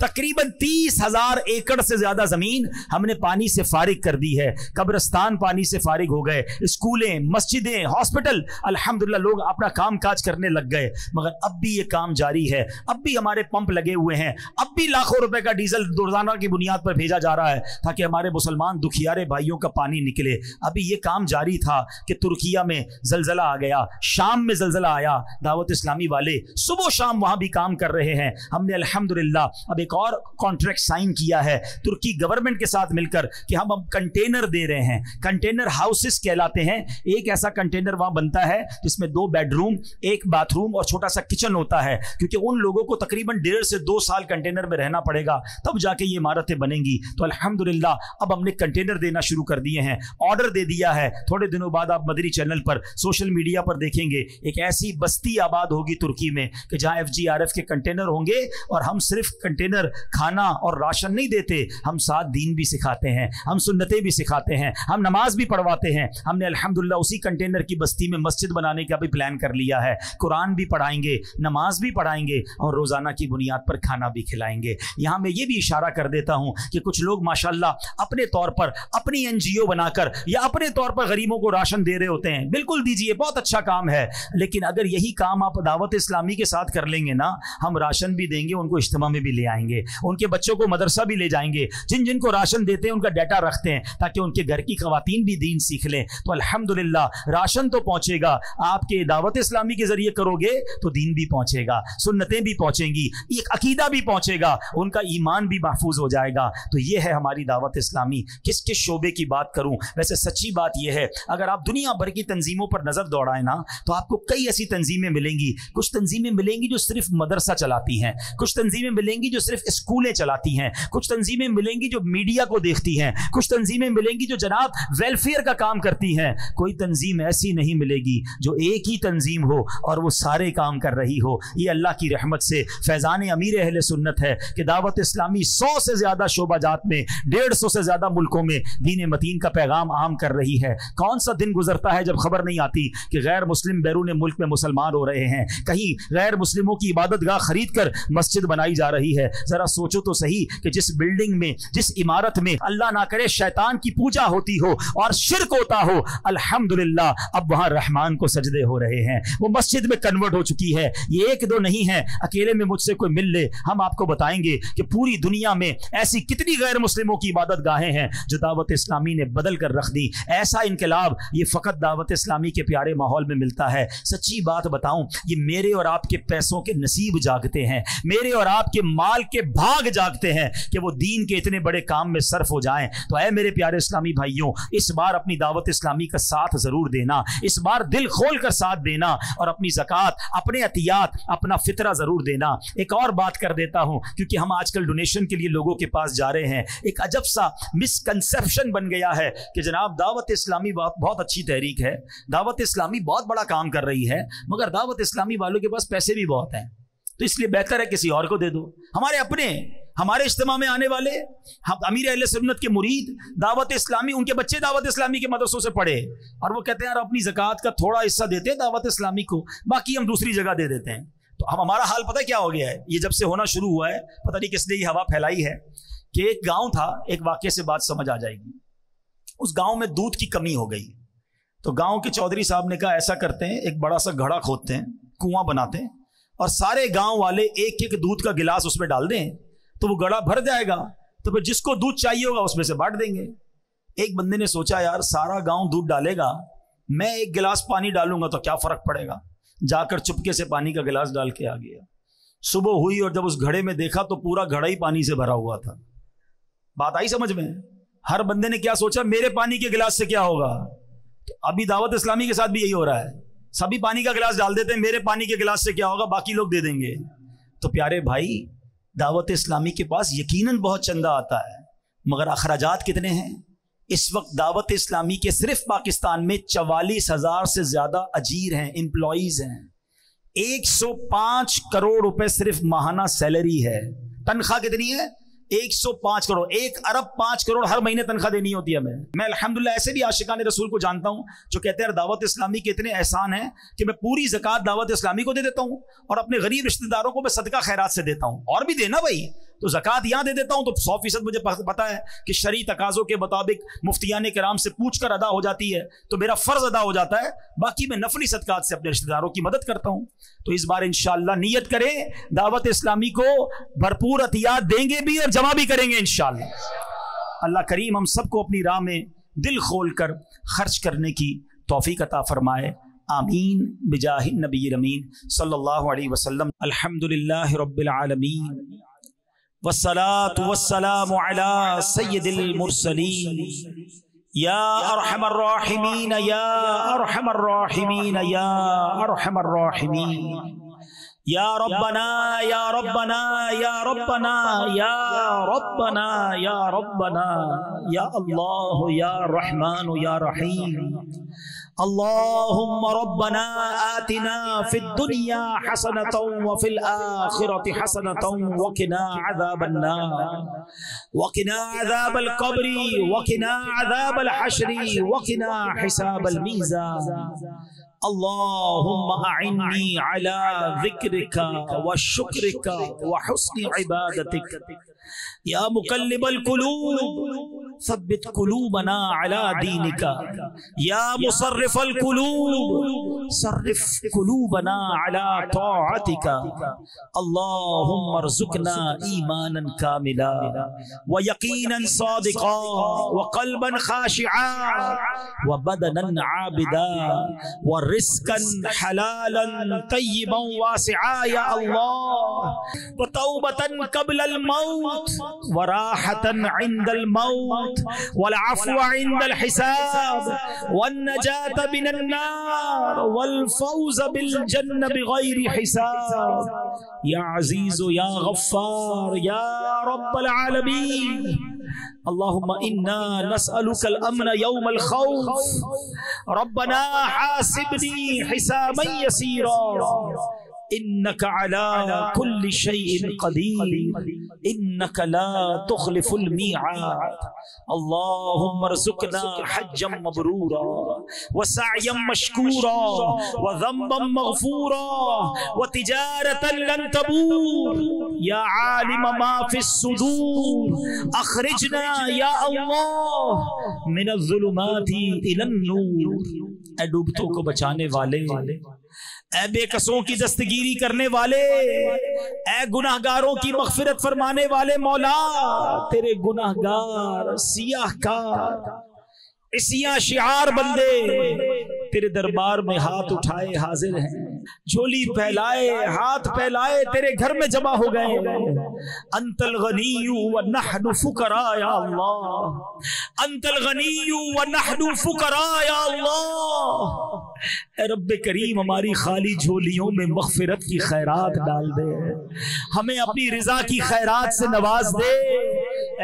तकरीबन तीस हज़ार एकड़ से ज़्यादा ज़मीन हमने पानी से फारिग कर दी है। कब्रस्तान पानी से फारिग हो गए। स्कूलें, मस्जिदें, हॉस्पिटल, अल्हम्दुलिल्लाह, लोग अपना काम काज करने लग गए। मगर अब भी ये काम जारी है। अब भी हमारे पंप लगे हुए हैं। अब भी लाखों रुपए का डीजल रोज़ाना की बुनियाद पर भेजा जा रहा है ताकि हमारे मुसलमान दुखियारे भाइयों का पानी निकले। अभी ये काम जारी था कि तुर्किया में जलजला आ गया, शाम में जलजला आया दावत इस्लामी वाले। सुबह शाम वहाँ भी काम कर रहे हैं। हमने अल्हम्दुलिल्लाह, अब एक और कॉन्ट्रैक्ट साइन किया है तुर्की गवर्नमेंट के साथ मिलकर कि हम अब कंटेनर दे रहे हैं। कंटेनर हाउसेस कहलाते हैं। एक ऐसा कंटेनर वहाँ बनता है जिसमें दो बेडरूम एक बाथरूम और छोटा सा किचन होता है। क्योंकि उन लोगों को तकरीबन डेढ़ से दो साल कंटेनर में रहना पड़ेगा, तब जाके ये इमारतें बनेंगी। तो अल्हम्दुलिल्लाह, अब हमने कंटेनर देना शुरू कर दिए हैं। ऑर्डर दे दिया है। थोड़े दिनों बाद आप मदरी चैनल पर सोशल मीडिया पर देखेंगे, एक ऐसी बस्ती आबाद होगी तुर्की में कि जहाँ एफ़ के कंटेनर होंगे और हम सिर्फ़ कंटेनर अंदर खाना और राशन नहीं देते, हम साथ दीन भी सिखाते हैं, हम सुन्नतें भी सिखाते हैं, हम नमाज़ भी पढ़वाते हैं। हमने अल्हम्दुलिल्लाह उसी कंटेनर की बस्ती में मस्जिद बनाने का भी प्लान कर लिया है। कुरान भी पढ़ाएँगे, नमाज़ भी पढ़ाएँगे और रोज़ाना की बुनियाद पर खाना भी खिलाएँगे। यहाँ मैं ये भी इशारा कर देता हूँ कि कुछ लोग, माशाल्लाह, अपने तौर पर अपनी एनजीओ बनाकर या अपने तौर पर गरीबों को राशन दे रहे होते हैं। बिल्कुल दीजिए, बहुत अच्छा काम है। लेकिन अगर यही काम आप दावत इस्लामी के साथ कर लेंगे ना, हम राशन भी देंगे, उनको इज्तम में भी ले आएँगे। जाएँगे, उनके बच्चों को मदरसा भी ले जाएँगे। जिन जिनको राशन देते हैं, उनका डाटा रखते हैं, ताकि उनके घर की खवतिन भी दीन सीख लें। तो अल्हम्दुलिल्लाह, राशन तो पहुंचेगा। आपके दावत इस्लामी के ज़रिए करोगे तो दीन भी पहुंचेगा, सुन्नतें भी पहुंचेंगी, एक अकीदा भी पहुंचेगा, उनका ईमान भी महफूज हो जाएगा। तो ये है हमारी दावत इस्लामी। किस किस शोबे की बात करूँ? वैसे सच्ची बात यह है, अगर आप दुनिया भर की तंजीमों पर नज़र दौड़ाए ना तो आपको कई ऐसी तंजीमें मिलेंगी। कुछ तंजीमें मिलेंगी जो सिर्फ़ मदरसा चलाती हैं, कुछ तंजीमें मिलेंगी जो सिर्फ़ स्कूलें चलाती हैं। कुछ तंजीमें मिलेंगी जो मीडिया को देखती हैं। कुछ तंजीमें मिलेंगी जो जनाब वेलफेयर का काम करती हैं। कोई तंजीम ऐसी नहीं मिलेगी जो एक ही तंजीम हो और वो सारे काम कर रही हो। ये अल्लाह की रहमत से फैज़ान अमीर अहल सुन्नत है कि दावत इस्लामी सौ से ज़्यादा शोबा जात में, डेढ़ सौ से ज़्यादा मुल्कों में दीन मतीन का पैगाम आम कर रही है। कौन सा दिन गुजरता है जब खबर नहीं आती कि गैर मुस्लिम बैरून मुल्क में मुसलमान हो रहे हैं? कहीं गैर मुस्लिमों की इबादत गाह खरीद कर मस्जिद बनाई जा रही है। ज़रा सोचो तो सही कि जिस बिल्डिंग में, जिस इमारत में अल्लाह ना करे शैतान की पूजा होती हो और शिरक होता हो, अल्हम्दुलिल्लाह, अब वहाँ रहमान को सजदे हो रहे हैं। वो मस्जिद में कन्वर्ट हो चुकी है। ये एक दो नहीं है। अकेले में मुझसे कोई मिल ले। हम आपको बताएँगे कि पूरी दुनिया में ऐसी कितनी गैर मुस्लिमों की इबादत गाहें हैं जो दावत इस्लामी ने बदल कर रख दी। ऐसा इनकलाब, ये फ़कत दावत इस्लामी के प्यारे माहौल में मिलता है। सच्ची बात बताऊँ, ये मेरे और आपके पैसों के नसीब जागते हैं। मेरे और आपके माल के भाग जागते हैं कि वो दीन के इतने बड़े काम में सर्फ हो जाएँ। तो ऐ मेरे प्यारे इस्लामी भाइयों, इस बार अपनी दावत इस्लामी का साथ ज़रूर देना, इस बार दिल खोल कर साथ देना और अपनी जक़ात, अपने अतियात, अपना फितरा ज़रूर देना। एक और बात कर देता हूँ, क्योंकि हम आजकल डोनेशन के लिए लोगों के पास जा रहे हैं। एक अजब सा मिसकनसेप्शन बन गया है कि जनाब, दावत इस्लामी बहुत अच्छी तहरीक है। दावत इस्लामी बहुत बड़ा काम कर रही है, मगर दावत इस्लामी वालों के पास पैसे भी बहुत हैं। तो इसलिए बेहतर है किसी और को दे दो। हमारे अपने, हमारे इज्तम में आने वाले, हम अमीर अहल सुन्नत के मुरीद, दावत इस्लामी, उनके बच्चे दावत इस्लामी के मदरसों से पढ़े और वो कहते हैं, यार, अपनी जक़ात का थोड़ा हिस्सा देते हैं दावत इस्लामी को, बाकी हम दूसरी जगह दे देते हैं। तो हम, हमारा हाल पता क्या हो गया है? ये जब से होना शुरू हुआ है, पता नहीं किसने ये हवा फैलाई है कि एक गाँव था, एक वाक्य से बात समझ आ जाएगी। उस गाँव में दूध की कमी हो गई। तो गाँव के चौधरी साहब ने कहा, ऐसा करते हैं, एक बड़ा सा घड़ा खोदते हैं, कुआँ बनाते हैं और सारे गाँव वाले एक एक दूध का गिलास उसमें डाल दें तो वो गड़ा भर जाएगा तो फिर जिसको दूध चाहिए होगा उसमें से बांट देंगे। एक बंदे ने सोचा, यार, सारा गाँव दूध डालेगा, मैं एक गिलास पानी डालूँगा तो क्या फ़र्क पड़ेगा? जाकर चुपके से पानी का गिलास डाल के आ गया। सुबह हुई और जब उस घड़े में देखा तो पूरा घड़ा ही पानी से भरा हुआ था। बात आई समझ में? हर बंदे ने क्या सोचा, मेरे पानी के गिलास से क्या होगा? तो अभी दावत इस्लामी के साथ भी यही हो रहा है। सभी पानी का गिलास डाल देते हैं, मेरे पानी के गिलास से क्या होगा? बाकी लोग दे देंगे। तो प्यारे भाई, दावत इस्लामी के पास यकीनन बहुत चंदा आता है, मगर अखराज कितने हैं? इस वक्त दावत इस्लामी के सिर्फ़ पाकिस्तान में चवालीस हज़ार से ज़्यादा अजीर हैं एम्प्लॉयज़ हैं। 105 करोड़ रुपए सिर्फ़ माहाना सैलरी है। तनख्वाह कितनी है? 105 करोड़, एक अरब पाँच करोड़ हर महीने तनख्वाह देनी होती है हमें। मैं अल्हम्दुलिल्लाह, ऐसे भी आशिकान रसूल को जानता हूँ, जो कहते हैं दावत इस्लामी के इतने एहसान है कि मैं पूरी जक़ात दावत इस्लामी को दे देता हूँ और अपने गरीब रिश्तेदारों को मैं सदका खैरात से देता हूँ। और भी देना भाई। तो जक़ात यहाँ दे देता हूँ तो सौ फ़ीसद मुझे पता है कि शरी तकाजों के मुताबिक मुफ्तियान कराम से पूछ कर अदा हो जाती है तो मेरा फ़र्ज़ अदा हो जाता है, बाकी मैं नफली सदकात से अपने रिश्तेदारों की मदद करता हूँ। तो इस बार इन नीयत करें, दावत इस्लामी को भरपूर अतियात देंगे भी और जमा भी करेंगे इन अल्लाह करीम हम सबको अपनी राह में दिल खोल कर खर्च करने की तोफ़ी अता फरमाए। आमीन बिजाहिन नबी रमीन सल्लल्लाहु अलैहि वसल्लम। अल्हम्दुलिल्लाह रब्बिल आलमीन। वसलात वसलाम मुरसलीन या अरहमर राहिमीन या अरहमर राहिमीन या अरहमर राहिमीन या रब्बना या रब्बना या रब्बना या रब्बना या रब्बना या अल्लाह या रहमान या रहीम अल्लाहुम्म रब्बना आतिना फिद दुनिया हसनतन व फिल आखिरति हसनतन व किना अज़ाबन नार व किना अज़ाबल कब्री व किना अज़ाबल हश्री व किना हिसाबल मीज़ान अल्लाहुम्मा अइन्नी अला ज़िक्रिका व शुक्रिका व हुस्नि इबादतिक या मुकल्लिबल कुलूब सब्बित कुलूबना अला दीनिका या मुसर्रिफल कुलूब सर्रिफ कुलूबना अला ताअतिका अल्लाहुम्मा रज़ुकना ईमानन कामिला व यकीनन सादिका व क़ल्बन खाशिआ व बदनन आबिदा व रिस्कन हलालन तय्यबन वासिआ या अल्लाह व तौबतन क़ब्ल अल मौत व राहतन इंदल मौत वलअफ़्व इंदल हिसाब वन्नजात मिनन नार वल फौज बिल जन्न बिगैरि हिसाब या अज़ीज़ या गफ्फार या रब्बल आलमीन अल्लाहुम्मा इन्ना नसअलुकल अमन यौमल खौफ रब्बना हासिबनी हिसाबन यसीरा इन्नक अला कुल्ली शैइन कदीर इन्नक ला तुखलिफुल मीआद अल्लाहुम्मा रज़ुकना हज्जम मबरूरा व सअयम मशकूरा व ज़म्बम मगफूरा व तिजारतन लन तबूर या आलिम मा फिस सुदूर अखरिजना या अल्लाह मिन ज़ुलुमाति इलन नूर डूबतों को बचाने वाले, वाले ए बेकसों की दस्तगीरी करने वाले ए गुनाहगारों की मगफिरत फरमाने वाले मौला, तेरे गुनाहगार, सियाहकार, इसिया शिहार बंदे, तेरे दरबार में हाथ उठाए हाजिर हैं। झोली फैलाए हाथ फैलाए तेरे घर में जमा हो गए। अंतल गनीयू व नहनु फुकरा या अल्लाह। अंतल गनीयू व नहनु फुकरा या अल्लाह। ए रब्बे करीम हमारी खाली झोलियों में मगफिरत की खैरात डाल दे। हमें अपनी रिजा की खैरात से नवाज़ दे।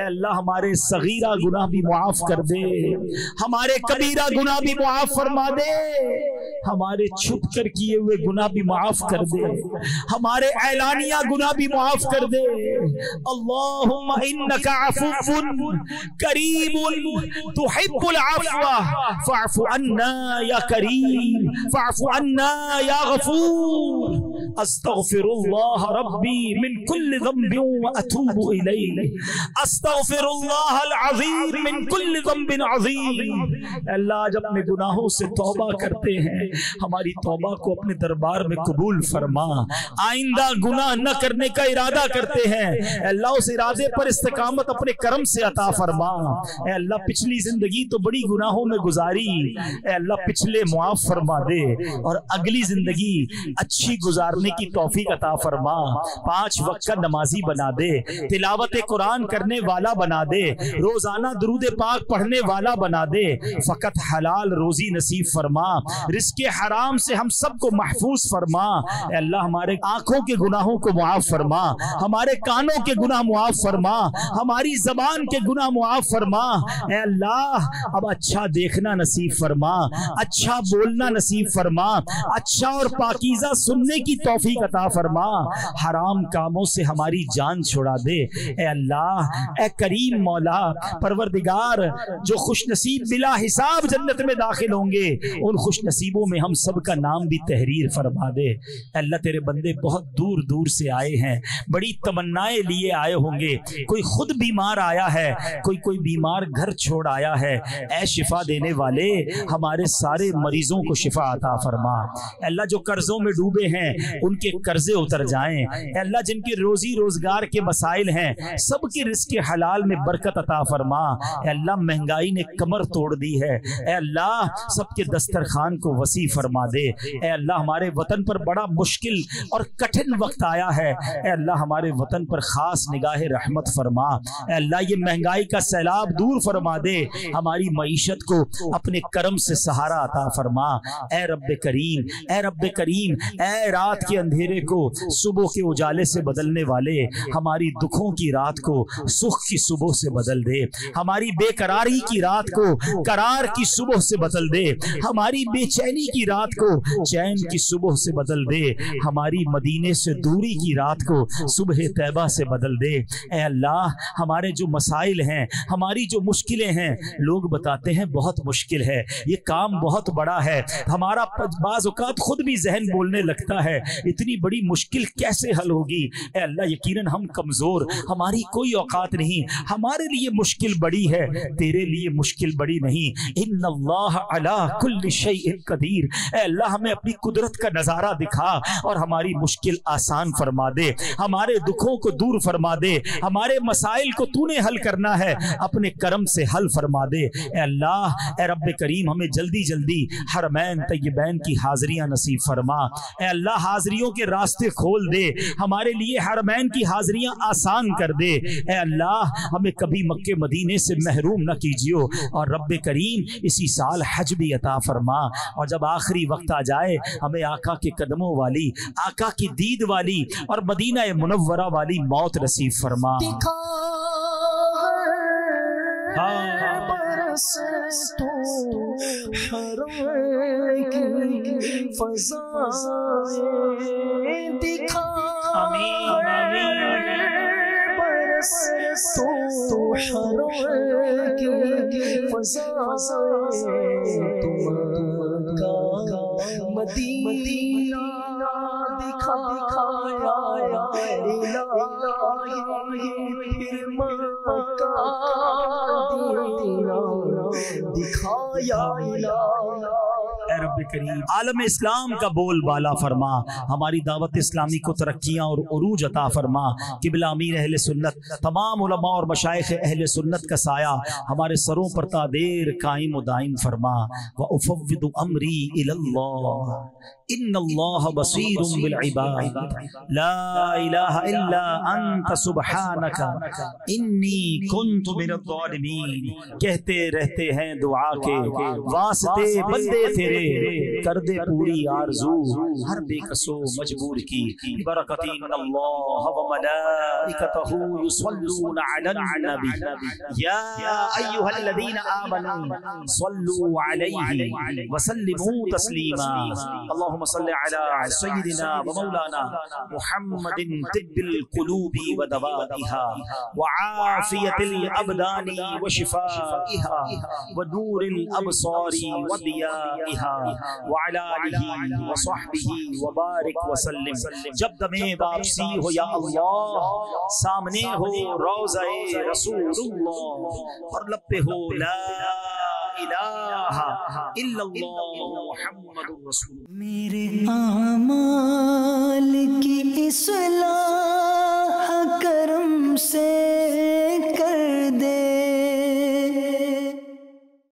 अल्लाह हमारे सगीरा गुनाह भी मुआफ कर दे। हमारे कबीरा गुनाह भी मुआफ फरमा दे। हमारे छुप कर किए हुए गुनाह भी माफ़ कर दे। हमारे ऐलानिया गुना भी माफ़ कर दे। अल्लाह जब अपने गुनाहों से तौबा करते हैं, हमारी तौबा को अपने दरबार में कबूल फरमा। आइंदा गुनाह न करने का इरादा करते हैं। अल्लाह उस इरादे पर इस्तकामत अपने कर्म से अता फरमा। अल्लाह पिछली ज़िंदगी तो बड़ी गुनाहों में गुजारी। अल्लाह पिछले मुआफ फरमा दे और अगली ज़िंदगी अच्छी गुजारने की तौफीक अता फरमा। पाँच वक्त का नमाजी बना दे। तिलावत कुरान करने वाला बना दे। रोज़ाना दरूद पाक पढ़ने वाला बना दे। फकत हलाल रोजी नसीब फरमा। रिस्के हराम से हम सबको महफूज फरमा। अल्लाह, हमारे आँखों के गुनाहों को मुआफ फरमा। हमारे कानों के गुनाह मुआफ फरमा। हमारी जबान के गुनाह मुआफ फरमा। अल्लाह, अब अच्छा देखना नसीब फरमा। अच्छा बोलना नसीब फरमा। अच्छा और पाकीजा सुनने की तौफीक अता फरमा। हराम कामों से हमारी जान छुड़ा दे। अल्लाह, ए करीम मौला, परवरदिगार, जो खुश नसीब बिला हिसाब जन्नत में दाखिल होंगे, उन खुश नसीबों में हम सब का नाम भी तहरीर फरमा दे। अल्लाह तेरे बंदे बहुत दूर दूर से आए हैं। बड़ी तमन्नाएँ लिए आए होंगे। कोई खुद बीमार आया है, कोई कोई बीमार घर छोड़ आया है, ऐ शिफा देने वाले, हमारे सारे मरीजों को शिफा अता फरमा। अल्लाह जो कर्जों में डूबे हैं, उनके कर्जे उतर जाएँ। अल्लाह जिनके रोजी रोज़गार के मसाइल हैं, सबके रिस्क हलाल में बरकत अता फरमा। अल्लाह महँगाई ने कमर तोड़ दी है। अल्लाह सबके दस्तरखान को वसी फरमा दे। अल्लाह हमारे वतन पर बड़ा मुश्किल और कठिन वक्त आया है। अल्लाह, हमारे वतन पर खास निगाह रहमत फरमा। अल्लाह, ये महँगाई का सैलाब दूर फरमा दे। हमारी मीशत को अपने कर्म से सहारा अता फरमा। ए रब करीम, ए रब करीम, ए रात के अंधेरे को सुबह के उजाले से बदलने वाले, हमारी दुखों की रात को सुख की सुबह से बदल दे। हमारी बेकरारी की रात को करार की सुबह से बदल दे। हमारी बेचैनी की रात को चैन की सुबह से बदल दे। हमारी मदीने से दूरी की रात को सुबह तैबा से बदल दे। अल्लाह, हमारे जो मसाइल हैं, हमारी जो मुश्किलें हैं, लोग बताते हैं बहुत मुश्किल है। ये काम बहुत बड़ा है। हमारा बाज़ खुद भी जहन बोलने लगता है, इतनी बड़ी मुश्किल कैसे हल होगी? अल्लाह, यकीनन हम कमज़ोर, हमारी कोई औकात नहीं। हमारे लिए मुश्किल बड़ी है, तेरे लिए मुश्किल बड़ी नहीं। इन अल्लाह अला कदीर। अल्लाह, हमें अपनी कुदरत का नज़ारा दिखा और हमारी मुश्किल आसान फरमा दे। हमारे दुखों को दूर फरमा दे। हमारे मसाइल को तूने हल करना है। अपने कर्म से हल फरमा दे। अल्लाह, ए रब करीम, हमें जल्दी जल्दी हरमैन तय्यबैन की हाजिरियाँ नसीब फरमा। ए अल्लाह, हाजिरियों के रास्ते खोल दे। हमारे लिए हरमैन की हाजिरियाँ आसान कर दे। ए अल्लाह, हमें कभी मक्के मदीने से महरूम न कीजियो। और रब करीम, इसी साल हज भी अता फरमा। और जब आखिरी वक्त आ जाए, हमें आका के कदमों वाली आका की दीद वाली और मदीना मुनवरा वाली मौत नसीब फरमा। दिखा तो हरम की फजाएँ दिखा तो की मदीना दिखा दिखाया फिर दिखाया आलम इस्लाम का बोल बाला फरमा। हमारी दावत इस्लामी को तरक्या और अरूज अता फरमा। किबला अमीर अहल सुन्नत, तमाम और मशाइ अहल सुन्नत का साया हमारे सरों पर तादेर कायम उदायम फरमा। व उफव्विदु अमरी इलल्लाह इन्नल्लाह बसीरुम बिल इबाद ला इलाहा इल्ला अंत सुब्हानका इन्नी कुन्तु मिनज़ ज़ालिमीन कहते रहते हैं दुआ के वास्ते बंदे तेरे कर दे पूरी आरज़ू हर बेकसो मजबूर की बरकती अल्लाह व मलाइकतहु युसल्लून अलन नबी या अय्युहल्लज़ीना आमनू सल्लू अलैहि व सल्लिमू तस्लीमा अल्लाहुम्मा सल्लि अला सय्यिदिना व मौलाना मुहम्मदिन तिब्बिल कुलूबी व दवाइहा व आफियतिल अबदानी व शिफाइहा व नूरिल अबसारी व दियाइहा व अला आलिहि व सहबिहि व बारिक व सल्लिम जब दमे वापसी हो या अल्लाह सामने हो मेरे आमाल की इस्लाह करम से